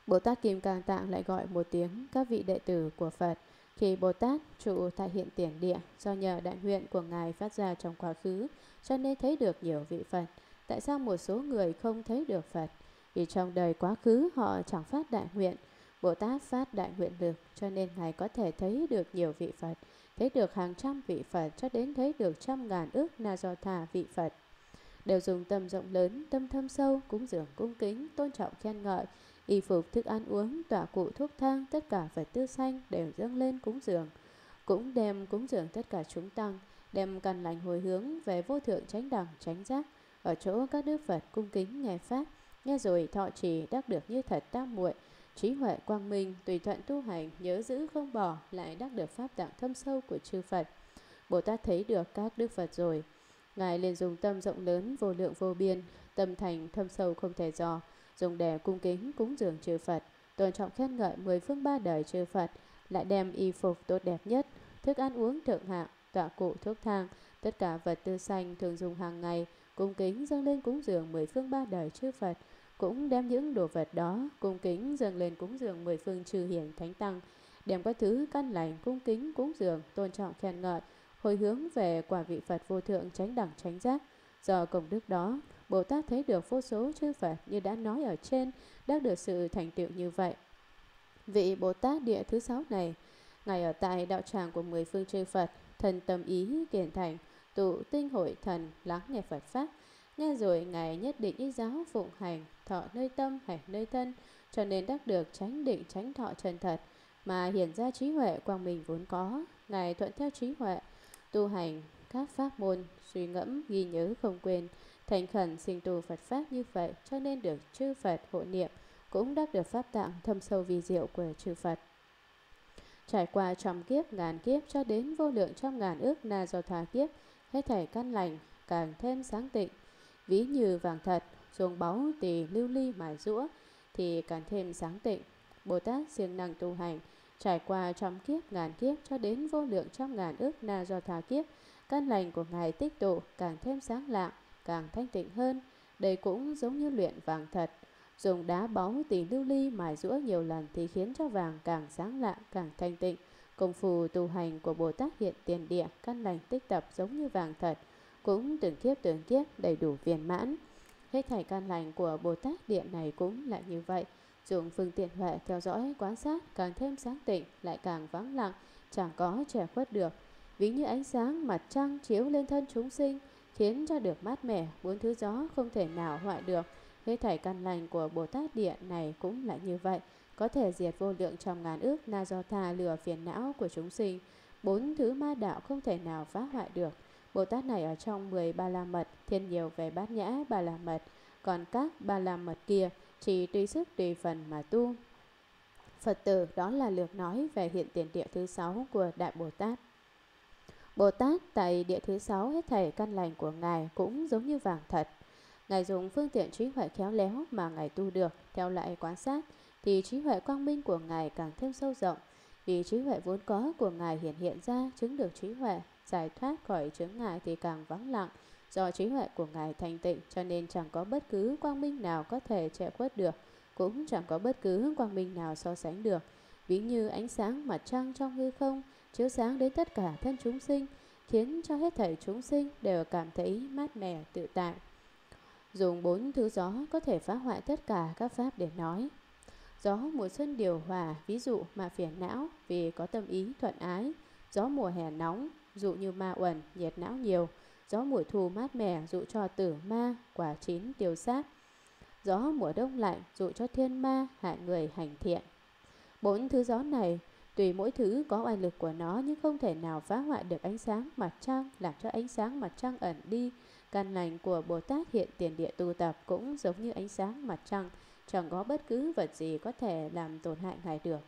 A: Bồ Tát Kim Cang Tạng lại gọi một tiếng các vị đệ tử của Phật. Khi Bồ Tát trụ tại hiện tiền địa do nhờ đại nguyện của Ngài phát ra trong quá khứ cho nên thấy được nhiều vị Phật. Tại sao một số người không thấy được Phật? Vì trong đời quá khứ họ chẳng phát đại nguyện. Bồ Tát phát đại nguyện lực cho nên Ngài có thể thấy được nhiều vị Phật, thấy được hàng trăm vị Phật cho đến thấy được trăm ngàn ước na do thà vị Phật. Đều dùng tâm rộng lớn, tâm thâm sâu, cúng dường cung kính, tôn trọng khen ngợi, y phục, thức ăn uống, tọa cụ, thuốc thang, tất cả vật tư xanh đều dâng lên cúng dường. Cũng đem cúng dường tất cả chúng tăng, đem căn lành hồi hướng về vô thượng chánh đẳng, chánh giác, ở chỗ các đức Phật cung kính nghe Pháp, nghe rồi thọ trì đắc được như thật tam muội trí huệ quang minh, tùy thuận tu hành, nhớ giữ không bỏ, lại đắc được Pháp tạng thâm sâu của chư Phật. Bồ Tát thấy được các đức Phật rồi, Ngài liền dùng tâm rộng lớn vô lượng vô biên, tâm thành thâm sâu không thể dò, dùng để cung kính cúng dường chư Phật, tôn trọng khen ngợi mười phương ba đời chư Phật, lại đem y phục tốt đẹp nhất, thức ăn uống thượng hạng, tọa cụ thuốc thang, tất cả vật tư xanh thường dùng hàng ngày, cung kính dâng lên cúng dường mười phương ba đời chư Phật, cũng đem những đồ vật đó cung kính dâng lên cúng dường mười phương trừ hiển thánh tăng, đem các thứ căn lành cung kính cúng dường tôn trọng khen ngợi, hồi hướng về quả vị Phật vô thượng chánh đẳng chánh giác. Do công đức đó, Bồ Tát thấy được vô số chư Phật như đã nói ở trên, đã được sự thành tựu như vậy. Vị Bồ Tát địa thứ sáu này, Ngài ở tại đạo tràng của mười phương chư Phật, thần tâm ý kiển thành, tụ tinh hội thần lắng nghe Phật Pháp. Nghe rồi Ngài nhất định ý giáo phụng hành, thọ nơi tâm, hành nơi thân, cho nên đắc được tránh định tránh thọ chân thật, mà hiện ra trí huệ quang minh vốn có. Ngài thuận theo trí huệ, tu hành các pháp môn, suy ngẫm, ghi nhớ không quên, thành khẩn sinh tu Phật Pháp như vậy cho nên được chư Phật hộ niệm, cũng đắc được Pháp tạng thâm sâu vi diệu của chư Phật. Trải qua trăm kiếp, ngàn kiếp cho đến vô lượng trăm ngàn ước na do thà kiếp, hết thảy căn lành, càng thêm sáng tịnh. Ví như vàng thật, dùng báu tỳ lưu ly mài rũa, thì càng thêm sáng tịnh. Bồ Tát siêng năng tu hành, trải qua trăm kiếp, ngàn kiếp cho đến vô lượng trăm ngàn ước na do tha kiếp, căn lành của Ngài tích tụ càng thêm sáng lạng, càng thanh tịnh hơn. Đây cũng giống như luyện vàng thật, dùng đá báu tỳ lưu ly mài rũa nhiều lần thì khiến cho vàng càng sáng lạng càng thanh tịnh. Công phu tu hành của Bồ Tát hiện tiền địa, căn lành tích tập giống như vàng thật, cũng từng kiếp từng kiếp đầy đủ viên mãn. Hết thảy căn lành của Bồ Tát điện này cũng lại như vậy. Dùng phương tiện huệ theo dõi, quan sát, càng thêm sáng tịnh, lại càng vắng lặng, chẳng có trẻ khuất được. Ví như ánh sáng mặt trăng chiếu lên thân chúng sinh, khiến cho được mát mẻ, bốn thứ gió không thể nào hoại được. Hết thảy căn lành của Bồ Tát Điện này cũng lại như vậy, có thể diệt vô lượng trong ngàn ước na do tha lừa phiền não của chúng sinh. Bốn thứ ma đạo không thể nào phá hoại được. Bồ Tát này ở trong 10 ba la mật, thiên nhiều về bát nhã ba la mật, còn các ba la mật kia chỉ tùy sức tùy phần mà tu. Phật tử đó là lược nói về hiện tiền địa thứ sáu của Đại Bồ Tát. Bồ Tát tại địa thứ sáu hết thảy căn lành của Ngài cũng giống như vàng thật. Ngài dùng phương tiện trí huệ khéo léo mà Ngài tu được, theo lại quan sát, thì trí huệ quang minh của Ngài càng thêm sâu rộng. Vì trí huệ vốn có của Ngài hiện hiện ra chứng được trí huệ, giải thoát khỏi chứng ngại thì càng vắng lặng. Do trí huệ của Ngài thanh tịnh cho nên chẳng có bất cứ quang minh nào có thể che khuất được, cũng chẳng có bất cứ quang minh nào so sánh được. Ví như ánh sáng mặt trăng trong hư không, chiếu sáng đến tất cả thân chúng sinh, khiến cho hết thảy chúng sinh đều cảm thấy mát mẻ tự tại. Dùng bốn thứ gió có thể phá hoại tất cả các pháp để nói. Gió mùa xuân điều hòa, ví dụ mà phiền não vì có tâm ý thuận ái. Gió mùa hè nóng, dụ như ma uẩn, nhiệt não nhiều. Gió mùa thu mát mẻ, dụ cho tử ma, quả chín tiêu sát. Gió mùa đông lạnh, dụ cho thiên ma, hại người hành thiện. Bốn thứ gió này Tùy mỗi thứ có oai lực của nó nhưng không thể nào phá hoại được ánh sáng mặt trăng, làm cho ánh sáng mặt trăng ẩn đi. Căn lành của Bồ Tát hiện tiền địa tu tập cũng giống như ánh sáng mặt trăng, chẳng có bất cứ vật gì có thể làm tổn hại ngài được.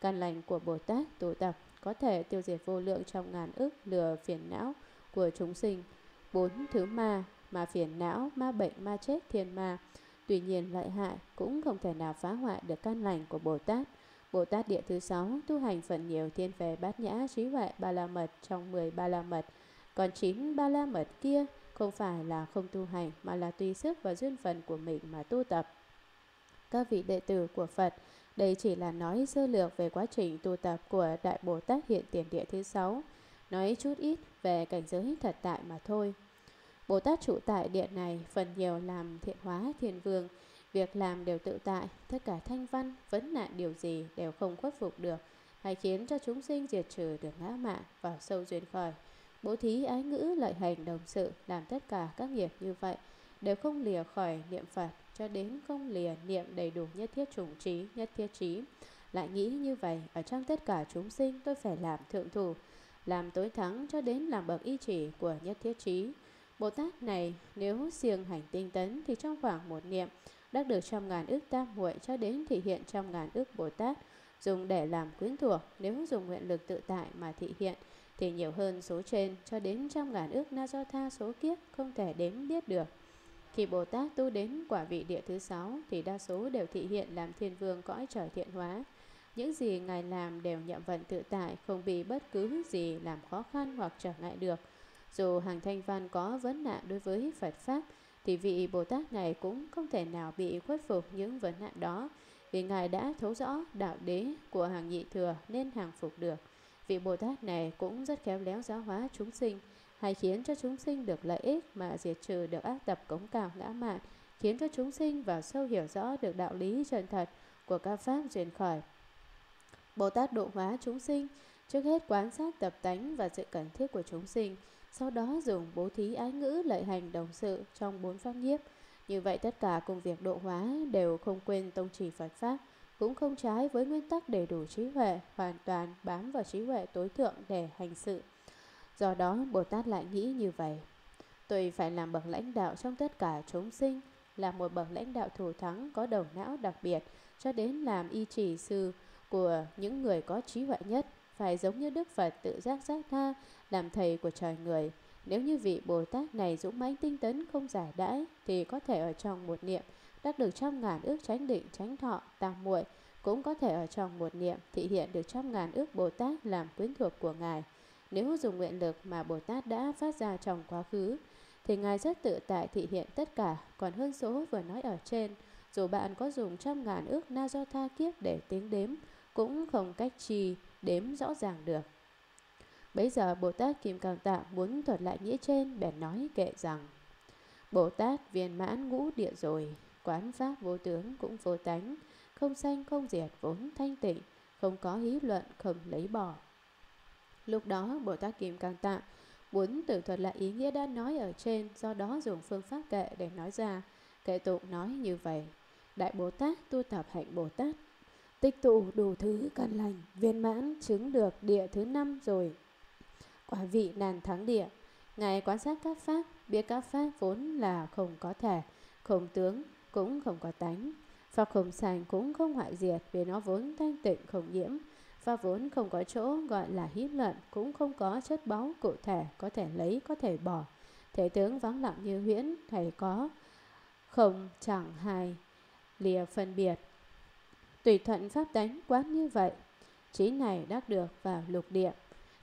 A: Căn lành của Bồ Tát tu tập có thể tiêu diệt vô lượng trong ngàn ức lừa phiền não của chúng sinh. Bốn thứ ma, ma phiền não, ma bệnh, ma chết, thiên ma. Tuy nhiên lợi hại cũng không thể nào phá hoại được căn lành của Bồ Tát. Bồ Tát địa thứ sáu tu hành phần nhiều thiên về bát nhã trí huệ ba la mật trong 10 ba la mật. Còn chín ba la mật kia không phải là không tu hành mà là tùy sức và duyên phần của mình mà tu tập. Các vị đệ tử của Phật đây chỉ là nói sơ lược về quá trình tu tập của Đại Bồ Tát hiện tiền địa thứ sáu, nói chút ít về cảnh giới thật tại mà thôi. Bồ Tát trụ tại điện này phần nhiều làm thiện hóa thiên vương, việc làm đều tự tại, tất cả thanh văn, vấn nạn điều gì đều không khuất phục được, hay khiến cho chúng sinh diệt trừ được ngã mạn vào sâu duyên khởi. Bố thí ái ngữ lợi hành đồng sự làm tất cả các nghiệp như vậy đều không lìa khỏi niệm Phật cho đến không lìa niệm đầy đủ nhất thiết chủng trí, nhất thiết trí. Lại nghĩ như vậy, ở trong tất cả chúng sinh tôi phải làm thượng thủ, làm tối thắng cho đến làm bậc y chỉ của nhất thiết trí. Bồ Tát này nếu siêng hành tinh tấn thì trong khoảng một niệm đắc được trăm ngàn ước tam muội cho đến thị hiện trăm ngàn ước Bồ Tát dùng để làm quyến thuộc nếu dùng nguyện lực tự tại mà thị hiện thì nhiều hơn số trên cho đến trăm ngàn ước na do tha số kiếp không thể đếm biết được. Khi Bồ Tát tu đến quả vị địa thứ sáu thì đa số đều thị hiện làm thiên vương cõi trời thiện hóa. Những gì Ngài làm đều nhậm vận tự tại, không bị bất cứ gì làm khó khăn hoặc trở ngại được. Dù hàng thanh văn có vấn nạn đối với Phật Pháp, thì vị Bồ Tát này cũng không thể nào bị khuất phục những vấn nạn đó, vì Ngài đã thấu rõ đạo đế của hàng nhị thừa nên hàng phục được. Vị Bồ Tát này cũng rất khéo léo giáo hóa chúng sinh, hay khiến cho chúng sinh được lợi ích mà diệt trừ được ác tập cống cào ngã mạn, khiến cho chúng sinh vào sâu hiểu rõ được đạo lý chân thật của các pháp duyên khởi. Bồ Tát độ hóa chúng sinh, trước hết quan sát tập tánh và sự cần thiết của chúng sinh, sau đó dùng bố thí ái ngữ lợi hành đồng sự trong bốn pháp nhiếp. Như vậy tất cả công việc độ hóa đều không quên tông chỉ Phật Pháp, cũng không trái với nguyên tắc đầy đủ trí huệ, hoàn toàn bám vào trí huệ tối thượng để hành sự. Do đó Bồ Tát lại nghĩ như vậy. Tôi phải làm bậc lãnh đạo trong tất cả chúng sinh, là một bậc lãnh đạo thủ thắng có đầu não đặc biệt, cho đến làm y chỉ sư của những người có trí huệ nhất, phải giống như Đức Phật tự giác giác tha, làm thầy của trời người. Nếu như vị Bồ Tát này dũng mãnh tinh tấn không giải đãi, thì có thể ở trong một niệm đắc được trăm ngàn ước tránh định, tránh thọ, tam muội cũng có thể ở trong một niệm thị hiện được trăm ngàn ước Bồ Tát làm quyến thuộc của Ngài. Nếu dùng nguyện lực mà Bồ Tát đã phát ra trong quá khứ, thì Ngài rất tự tại thị hiện tất cả, còn hơn số vừa nói ở trên. Dù bạn có dùng trăm ngàn ước na do tha kiếp để tính đếm, cũng không cách chi đếm rõ ràng được. Bây giờ Bồ Tát Kim Cang Tạng muốn thuật lại nghĩa trên, bèn nói kệ rằng Bồ Tát viên mãn ngũ địa rồi, quán pháp vô tướng cũng vô tánh, không sanh không diệt vốn thanh tịnh, không có hí luận không lấy bỏ. Lúc đó Bồ Tát Kim Cang Tạng muốn tự thuật lại ý nghĩa đã nói ở trên, do đó dùng phương pháp kệ để nói ra. Kệ tụng nói như vậy. Đại Bồ Tát tu tập hạnh Bồ Tát, tích tụ đủ thứ căn lành, viên mãn chứng được địa thứ năm rồi. Quả vị nàn thắng địa, Ngài quan sát các pháp, biết các pháp vốn là không có thể, không tướng, cũng không có tánh. Pháp không sành cũng không hoại diệt vì nó vốn thanh tịnh không nhiễm, và vốn không có chỗ gọi là hiếp lợn cũng không có chất báu cụ thể có thể lấy, có thể bỏ. Thể tướng vắng lặng như huyễn, thầy có không chẳng hài lìa phân biệt. Tùy thuận pháp đánh quán như vậy trí này đắc được vào lục địa.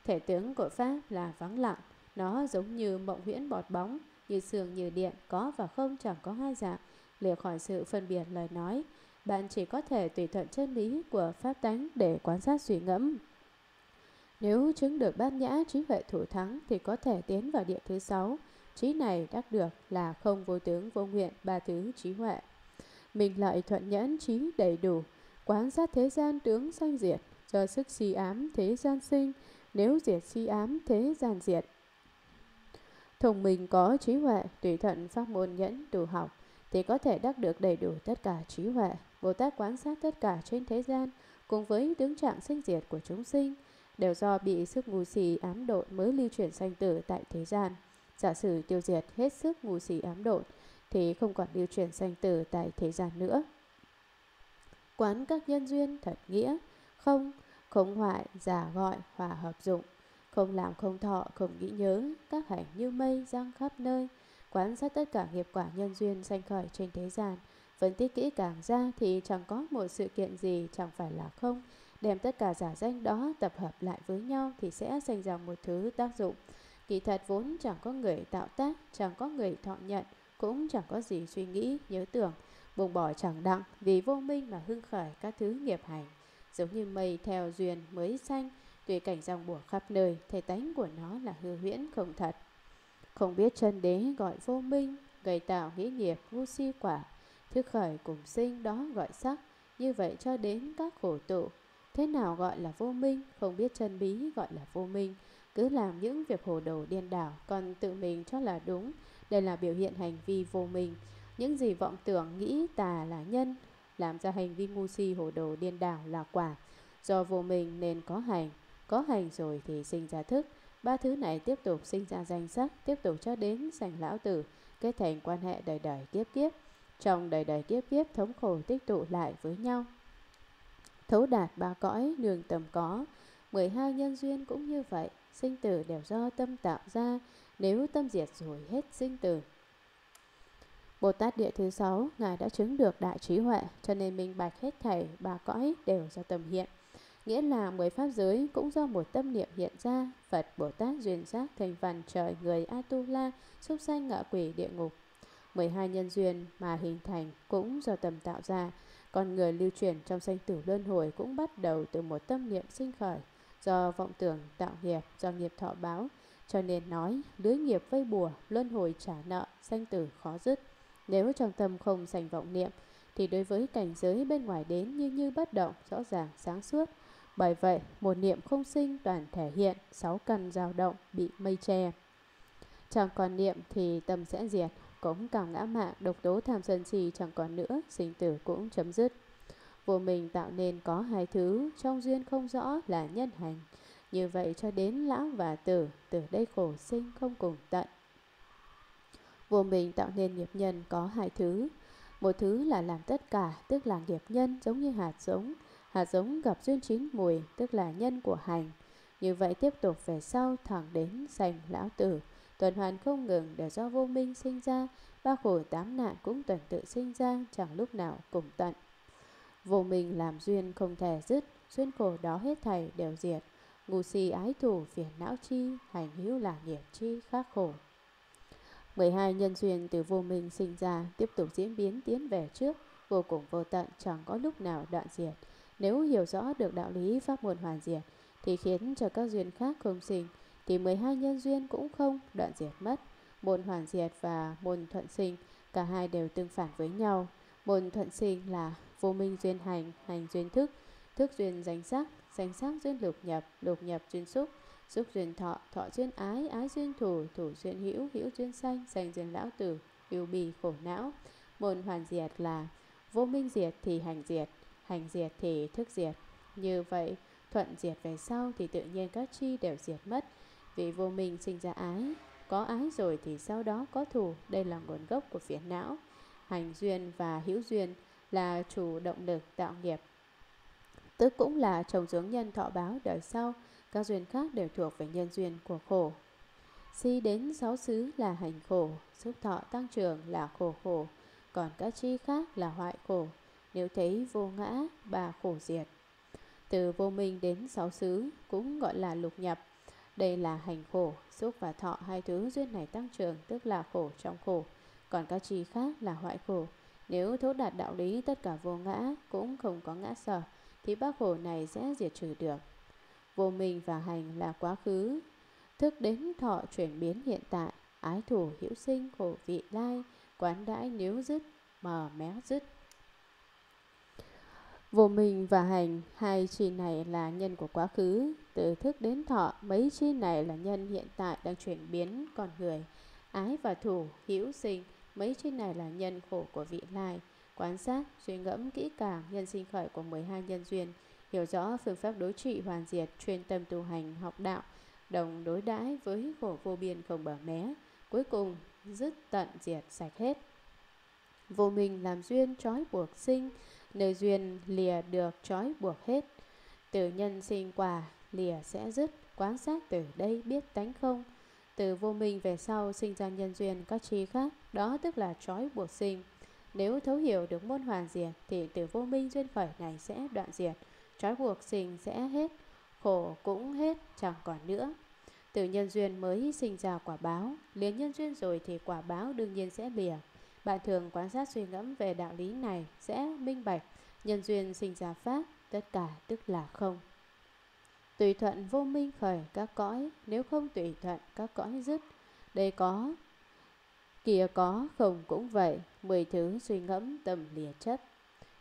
A: Thể tướng của pháp là vắng lặng, nó giống như mộng huyễn bọt bóng, như sương, như điện, có và không chẳng có hai dạng. Lìa khỏi sự phân biệt lời nói bạn chỉ có thể tùy thuận chân lý của pháp tánh để quan sát suy ngẫm. Nếu chứng được bát nhã trí huệ thủ thắng thì có thể tiến vào địa thứ sáu. Trí này đắc được là không vô tướng vô nguyện ba thứ trí huệ. Mình lại thuận nhẫn trí đầy đủ, quán sát thế gian tướng sanh diệt, do sức si ám thế gian sinh, nếu diệt si ám thế gian diệt. Thông mình có trí huệ, tùy thuận pháp môn nhẫn đủ học, thì có thể đắc được đầy đủ tất cả trí huệ. Bồ Tát quan sát tất cả trên thế gian cùng với tướng trạng sinh diệt của chúng sinh đều do bị sức ngu si ám độn mới lưu chuyển sanh tử tại thế gian. Giả sử tiêu diệt hết sức ngu si ám độn thì không còn lưu chuyển sanh tử tại thế gian nữa. Quán các nhân duyên thật nghĩa, không, không hoại, giả gọi, hòa hợp dụng, không làm không thọ, không nghĩ nhớ, các hành như mây răng khắp nơi, quán sát tất cả nghiệp quả nhân duyên sanh khởi trên thế gian, Phân tích kỹ càng ra thì chẳng có một sự kiện gì chẳng phải là không. Đem tất cả giả danh đó tập hợp lại với nhau thì sẽ sinh ra một thứ tác dụng. Kỳ thật vốn chẳng có người tạo tác, chẳng có người thọ nhận, cũng chẳng có gì suy nghĩ, nhớ tưởng. buông bỏ chẳng đặng vì vô minh mà hưng khởi các thứ nghiệp hành giống như mây theo duyên mới xanh tùy cảnh dòng bùa khắp nơi thể tánh của nó là hư huyễn không thật không biết chân đế gọi vô minh gây tạo nghĩ nghiệp ngu si quả thức khởi cùng sinh đó gọi sắc. Như vậy cho đến các khổ tụ, thế nào gọi là vô minh, không biết chân bí gọi là vô minh. Cứ làm những việc hồ đồ điên đảo, còn tự mình cho là đúng, đây là biểu hiện hành vi vô minh. Những gì vọng tưởng, nghĩ, tà là nhân, làm ra hành vi ngu si hồ đồ điên đảo là quả. Do vô minh nên có hành có hành rồi thì sinh ra thức. Ba thứ này tiếp tục sinh ra danh sắc, tiếp tục cho đến sành lão tử, kết thành quan hệ đời đời kiếp kiếp trong đời đời kiếp kiếp thống khổ tích tụ lại với nhau thấu đạt ba cõi nương tầm có 12 nhân duyên cũng như vậy sinh tử đều do tâm tạo ra nếu tâm diệt rồi hết sinh tử Bồ Tát Địa thứ sáu Ngài đã chứng được đại trí huệ cho nên minh bạch hết thảy ba cõi đều do tâm hiện. Nghĩa là mười pháp giới cũng do một tâm niệm hiện ra. Phật Bồ Tát duyên giác thành phần trời người Atula, súc sanh ngạ quỷ địa ngục. 12 nhân duyên mà hình thành cũng do tâm tạo ra. Con người lưu truyền trong sanh tử luân hồi cũng bắt đầu từ một tâm niệm sinh khởi, do vọng tưởng tạo nghiệp, do nghiệp thọ báo. Cho nên nói, lưới nghiệp vây bùa, luân hồi trả nợ, sanh tử khó dứt. Nếu trong tâm không sành vọng niệm, thì đối với cảnh giới bên ngoài đến như như bất động, rõ ràng, sáng suốt. Bởi vậy, một niệm không sinh toàn thể hiện, sáu căn dao động, bị mây che. Chẳng còn niệm thì tâm sẽ diệt, cũng càng ngã mạng, độc tố tham sân si chẳng còn nữa, sinh tử cũng chấm dứt. Vô mình tạo nên có hai thứ, trong duyên không rõ là nhân hành. Như vậy cho đến lão và tử, từ đây khổ sinh không cùng tận. Vô mình tạo nên nghiệp nhân có hai thứ. Một thứ là làm tất cả, tức là nghiệp nhân giống như hạt giống. Hạt giống gặp duyên chín mùi, tức là nhân của hành. Như vậy tiếp tục về sau thẳng đến sành lão tử. Tuần hoàn không ngừng đều do vô minh sinh ra, ba khổ tám nạn cũng tuần tự sinh ra, chẳng lúc nào cùng tận. Vô minh làm duyên không thể dứt, duyên khổ đó hết thảy đều diệt. Ngu si ái thủ phiền não chi, hành hữu là nghiệp chi khác khổ. 12 nhân duyên từ vô minh sinh ra tiếp tục diễn biến tiến về trước, vô cùng vô tận chẳng có lúc nào đoạn diệt. Nếu hiểu rõ được đạo lý pháp môn hoàn diệt thì khiến cho các duyên khác không sinh thì 12 nhân duyên cũng không đoạn diệt mất. Môn hoàn diệt và môn thuận sinh cả hai đều tương phản với nhau. Môn thuận sinh là vô minh duyên hành, hành duyên thức, thức duyên danh sắc, danh sắc duyên lục nhập, lục nhập duyên xúc, Xúc duyên thọ, thọ duyên ái, ái duyên thủ, thủ duyên hữu, hữu duyên sanh, sanh duyên lão tử, yêu bì khổ não. Môn hoàn diệt là vô minh diệt thì hành diệt, hành diệt thì thức diệt. Như vậy, thuận diệt về sau thì tự nhiên các chi đều diệt mất. Vì vô minh sinh ra ái, có ái rồi thì sau đó có thù, đây là nguồn gốc của phiền não. Hành duyên và hữu duyên là chủ động lực tạo nghiệp, tức cũng là trồng dưỡng nhân thọ báo đời sau. Các duyên khác đều thuộc về nhân duyên của khổ. Si đến sáu xứ là hành khổ, xúc thọ tăng trưởng là khổ khổ, còn các chi khác là hoại khổ. Nếu thấy vô ngã, bà khổ diệt. Từ vô minh đến sáu xứ cũng gọi là lục nhập. Đây là hành khổ, xúc và thọ hai thứ duyên này tăng trưởng tức là khổ trong khổ. Còn các chi khác là hoại khổ. Nếu thấu đạt đạo lý tất cả vô ngã cũng không có ngã sở thì bác khổ này sẽ diệt trừ được. Vô minh và hành là quá khứ, thức đến thọ chuyển biến hiện tại, ái thủ hữu sinh khổ vị lai, quán đãi nếu dứt, mờ méo dứt. Vô minh và hành, hai chi này là nhân của quá khứ, từ thức đến thọ, mấy chi này là nhân hiện tại đang chuyển biến con người. Ái và thủ, hữu sinh, mấy chi này là nhân khổ của vị lai. Quan sát, suy ngẫm kỹ càng nhân sinh khởi của 12 nhân duyên, hiểu rõ phương pháp đối trị hoàn diệt, chuyên tâm tu hành, học đạo, đồng đối đãi với khổ vô biên không bờ mé, cuối cùng dứt tận diệt sạch hết. Vô minh làm duyên trói buộc sinh, nơi duyên lìa được trói buộc hết. Từ nhân sinh quả, lìa sẽ dứt, quán sát từ đây biết tánh không. Từ vô minh về sau sinh ra nhân duyên các chi khác, đó tức là trói buộc sinh. Nếu thấu hiểu được môn hoàn diệt thì từ vô minh duyên khởi này sẽ đoạn diệt, trói buộc sinh sẽ hết, khổ cũng hết, chẳng còn nữa. Từ nhân duyên mới sinh ra quả báo, liền nhân duyên rồi thì quả báo đương nhiên sẽ lìa. Bạn thường quan sát suy ngẫm về đạo lý này sẽ minh bạch, nhân duyên sinh ra pháp, tất cả tức là không. Tùy thuận vô minh khởi các cõi, nếu không tùy thuận các cõi dứt. Đây có, kia có, không cũng vậy, mười thứ suy ngẫm tầm lìa chất.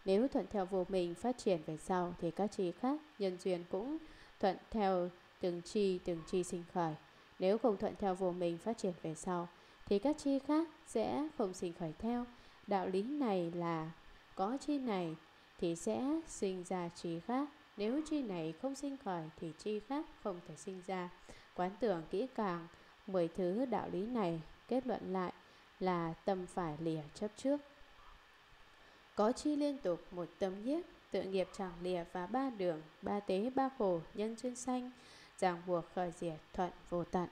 A: Nếu thuận theo vô minh phát triển về sau thì các chi khác, nhân duyên cũng thuận theo từng chi từng chi sinh khởi. Nếu không thuận theo vô minh phát triển về sau thì các chi khác sẽ không sinh khởi theo. Đạo lý này là có chi này thì sẽ sinh ra chi khác. Nếu chi này không sinh khởi thì chi khác không thể sinh ra. Quán tưởng kỹ càng, mười thứ đạo lý này kết luận lại là tâm phải lìa chấp trước. Có chi liên tục một tâm nhiếp, tự nghiệp chẳng lìa và ba đường, ba tế ba khổ, nhân duyên sanh, ràng buộc khởi diệt thuận vô tận.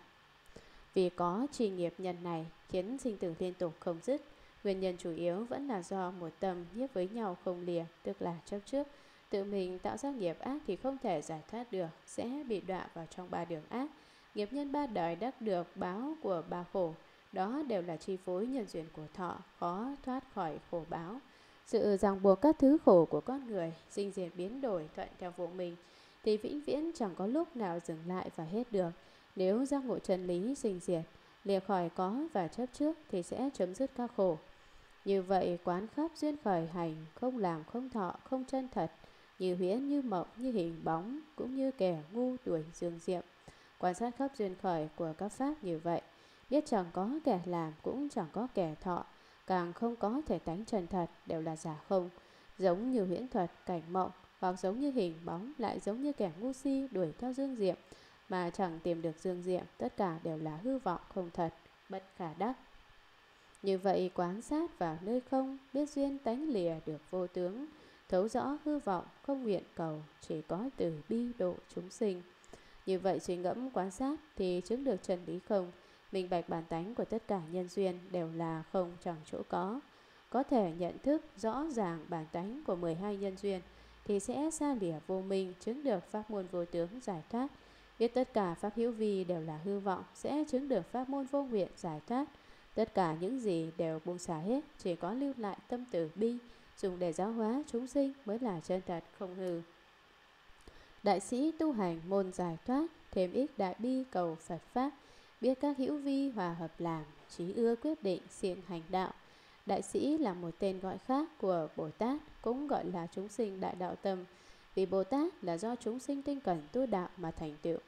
A: Vì có trì nghiệp nhân này khiến sinh tử liên tục không dứt, nguyên nhân chủ yếu vẫn là do một tâm nhiếp với nhau không lìa, tức là chấp trước. Tự mình tạo ra nghiệp ác thì không thể giải thoát được, sẽ bị đọa vào trong ba đường ác. Nghiệp nhân ba đời đắc được báo của ba khổ, đó đều là chi phối nhân duyên của thọ, khó thoát khỏi khổ báo. Sự ràng buộc các thứ khổ của con người, sinh diệt biến đổi thuận theo vụ mình, thì vĩnh viễn chẳng có lúc nào dừng lại và hết được. Nếu giác ngộ chân lý sinh diệt, lìa khỏi có và chấp trước thì sẽ chấm dứt các khổ. Như vậy quán khắp duyên khởi hành, không làm không thọ, không chân thật, như huyễn như mộng, như hình bóng, cũng như kẻ ngu đuổi dương diệm. Quan sát khắp duyên khởi của các pháp như vậy, biết chẳng có kẻ làm cũng chẳng có kẻ thọ, càng không có thể tánh chân thật đều là giả không, giống như huyễn thuật, cảnh mộng, hoặc giống như hình bóng lại giống như kẻ ngu si đuổi theo dương diệm mà chẳng tìm được dương diệm, tất cả đều là hư vọng không thật, bất khả đắc. Như vậy quán sát vào nơi không, biết duyên tánh lìa được vô tướng, thấu rõ hư vọng, không nguyện cầu, chỉ có từ bi độ chúng sinh. Như vậy suy ngẫm quan sát thì chứng được chân lý không, minh bạch bản tánh của tất cả nhân duyên đều là không chẳng chỗ có. Có thể nhận thức rõ ràng bản tánh của 12 nhân duyên thì sẽ xa lìa vô minh, chứng được pháp môn vô tướng giải thoát. Biết tất cả pháp hữu vi đều là hư vọng, sẽ chứng được pháp môn vô nguyện giải thoát. Tất cả những gì đều buông xả hết, chỉ có lưu lại tâm tử bi, dùng để giáo hóa chúng sinh mới là chân thật không hư. Đại sĩ tu hành môn giải thoát, thêm ít đại bi cầu Phật Pháp, biết các hữu vi hòa hợp làm, trí ưa quyết định siêng hành đạo. Đại sĩ là một tên gọi khác của Bồ Tát, cũng gọi là chúng sinh đại đạo tâm. Vì Bồ Tát là do chúng sinh tinh cần tu đạo mà thành tựu.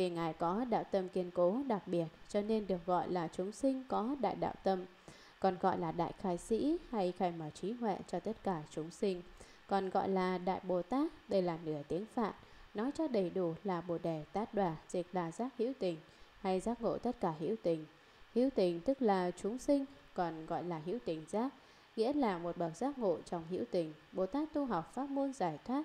A: Vì Ngài có đạo tâm kiên cố đặc biệt cho nên được gọi là chúng sinh có đại đạo tâm. Còn gọi là đại khai sĩ hay khai mở trí huệ cho tất cả chúng sinh. Còn gọi là đại Bồ Tát, đây là nửa tiếng Phạn. Nói cho đầy đủ là Bồ Đề Tát đoà, dịch là giác hữu tình hay giác ngộ tất cả hữu tình. Hữu tình tức là chúng sinh, còn gọi là hữu tình giác, nghĩa là một bậc giác ngộ trong hữu tình. Bồ Tát tu học pháp môn giải thoát,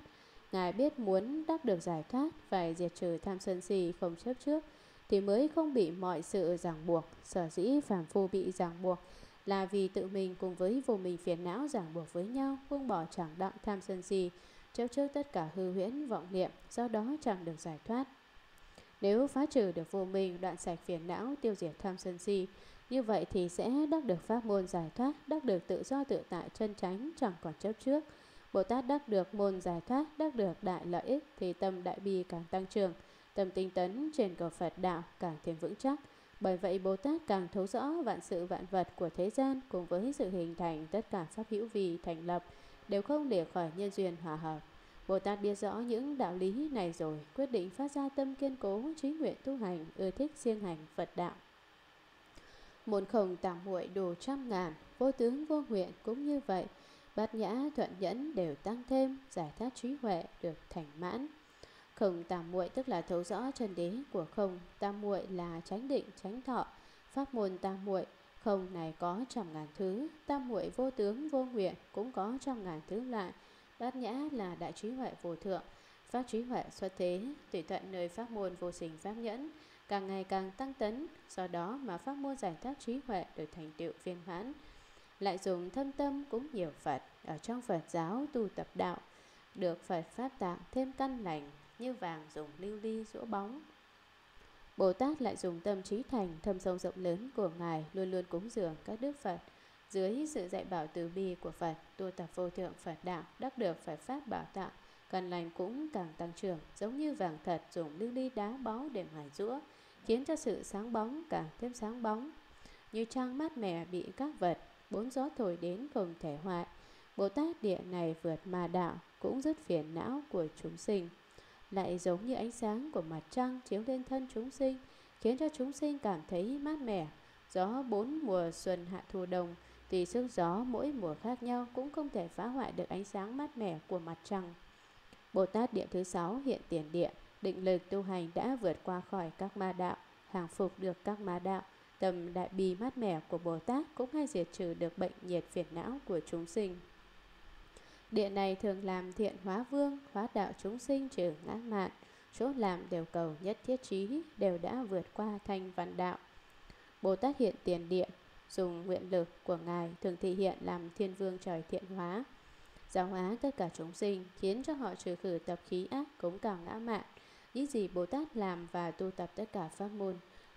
A: Ngài biết muốn đắc được giải thoát phải diệt trừ tham sân si không chấp trước thì mới không bị mọi sự ràng buộc. Sở dĩ phàm phu bị ràng buộc là vì tự mình cùng với vô mình phiền não ràng buộc với nhau, buông bỏ chẳng đặng tham sân si, chấp trước tất cả hư huyễn vọng niệm, do đó chẳng được giải thoát. Nếu phá trừ được vô minh, đoạn sạch phiền não, tiêu diệt tham sân si, như vậy thì sẽ đắc được pháp môn giải thoát, đắc được tự do tự tại chân chánh, chẳng còn chấp trước. Bồ Tát đắc được môn giải thoát, đắc được đại lợi ích thì tâm đại bi càng tăng trưởng, tâm tinh tấn trên cầu Phật đạo càng thêm vững chắc. Bởi vậy Bồ Tát càng thấu rõ vạn sự vạn vật của thế gian cùng với sự hình thành tất cả pháp hữu vi thành lập đều không để khỏi nhân duyên hòa hợp. Bồ Tát biết rõ những đạo lý này rồi, quyết định phát ra tâm kiên cố, trí nguyện tu hành, ưa thích siêng hành Phật đạo. Môn khổng tạm muội đồ trăm ngàn, vô tướng vô nguyện cũng như vậy. Bát nhã thuận nhẫn đều tăng thêm, giải thoát trí huệ được thành mãn. không tam muội tức là thấu rõ chân đế của không, tam muội là tránh định, tránh thọ. Pháp môn tam muội không này có trăm ngàn thứ, tam muội vô tướng vô nguyện cũng có trăm ngàn thứ lại. Bát nhã là đại trí huệ vô thượng, pháp trí huệ xuất thế, tùy thuận nơi pháp môn vô sinh pháp nhẫn, càng ngày càng tăng tấn, do đó mà pháp môn giải thoát trí huệ được thành tựu viên mãn lại dùng thâm tâm cúng nhiều Phật ở trong Phật giáo tu tập đạo, được Phật Pháp tạng thêm căn lành như vàng dùng lưu ly rũ bóng. Bồ Tát lại dùng tâm trí thành thâm sâu rộng lớn của Ngài luôn luôn cúng dường các đức Phật, Dưới sự dạy bảo từ bi của Phật, tu tập vô thượng Phật đạo, đắc được Phật Pháp bảo tạo, cần lành cũng càng tăng trưởng, giống như vàng thật dùng lưu ly đá báu để mài rũa, khiến cho sự sáng bóng càng thêm sáng bóng. Như trang mát mẻ bị các vật, bốn gió thổi đến không thể hoại. Bồ Tát địa này vượt ma đạo, cũng dứt phiền não của chúng sinh. Lại giống như ánh sáng của mặt trăng chiếu lên thân chúng sinh, khiến cho chúng sinh cảm thấy mát mẻ. Gió bốn mùa xuân hạ thu đông, tùy sức gió mỗi mùa khác nhau cũng không thể phá hoại được ánh sáng mát mẻ của mặt trăng. Bồ Tát địa thứ sáu hiện tiền địa, định lực tu hành đã vượt qua khỏi các ma đạo, hàng phục được các ma đạo. Tầm đại bi mát mẻ của Bồ Tát cũng hay diệt trừ được bệnh nhiệt phiền não của chúng sinh. Địa này thường làm thiện hóa vương, hóa đạo chúng sinh trừ ngã mạn. Chỗ làm đều cầu nhất thiết trí, đều đã vượt qua thanh văn đạo. Bồ Tát hiện tiền địa, dùng nguyện lực của Ngài thường thị hiện làm thiên vương trời thiện hóa. Giáo hóa tất cả chúng sinh, khiến cho họ trừ khử tập khí ác cống cào ngã mạn. Những gì Bồ Tát làm và tu tập tất cả pháp môn,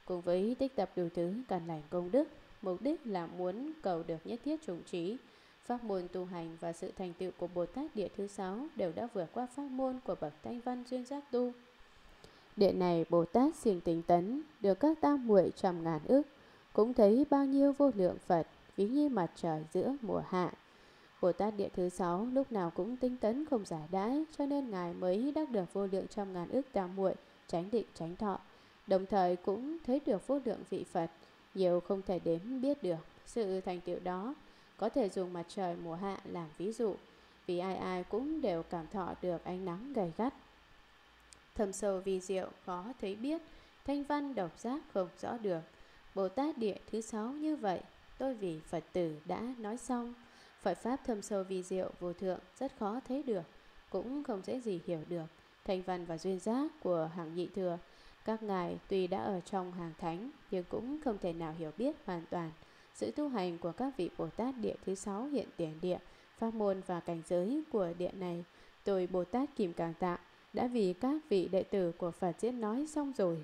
A: cùng với tích tập đủ thứ cần lành công đức, mục đích là muốn cầu được nhất thiết trùng trí, Pháp môn tu hành và sự thành tựu của Bồ Tát Địa thứ sáu đều đã vượt qua pháp môn của bậc thanh văn duyên giác tu. Địa này Bồ Tát siêng tính tấn, được các tam muội trăm ngàn ước, cũng thấy bao nhiêu vô lượng Phật, ví như mặt trời giữa mùa hạ. Bồ Tát Địa thứ sáu lúc nào cũng tinh tấn không giải đãi, cho nên Ngài mới đắc được vô lượng trăm ngàn ước tam muội, tránh định tránh thọ. Đồng thời cũng thấy được vô lượng vị Phật, nhiều không thể đếm biết được. Sự thành tựu đó có thể dùng mặt trời mùa hạ làm ví dụ, vì ai ai cũng đều cảm thọ được ánh nắng gầy gắt. Thầm sâu vi diệu khó thấy biết, thanh văn độc giác không rõ được. Bồ Tát địa thứ sáu như vậy, tôi vì Phật tử đã nói xong. Phật Pháp thâm sâu vi diệu vô thượng rất khó thấy được, cũng không dễ gì hiểu được. Thanh văn và duyên giác của hàng nhị thừa, các ngài tuy đã ở trong hàng thánh nhưng cũng không thể nào hiểu biết hoàn toàn sự tu hành của các vị Bồ Tát địa thứ sáu hiện tiền địa, pháp môn và cảnh giới của địa này, tôi Bồ Tát Kim Càng Tạ đã vì các vị đệ tử của Phật diễn nói xong rồi.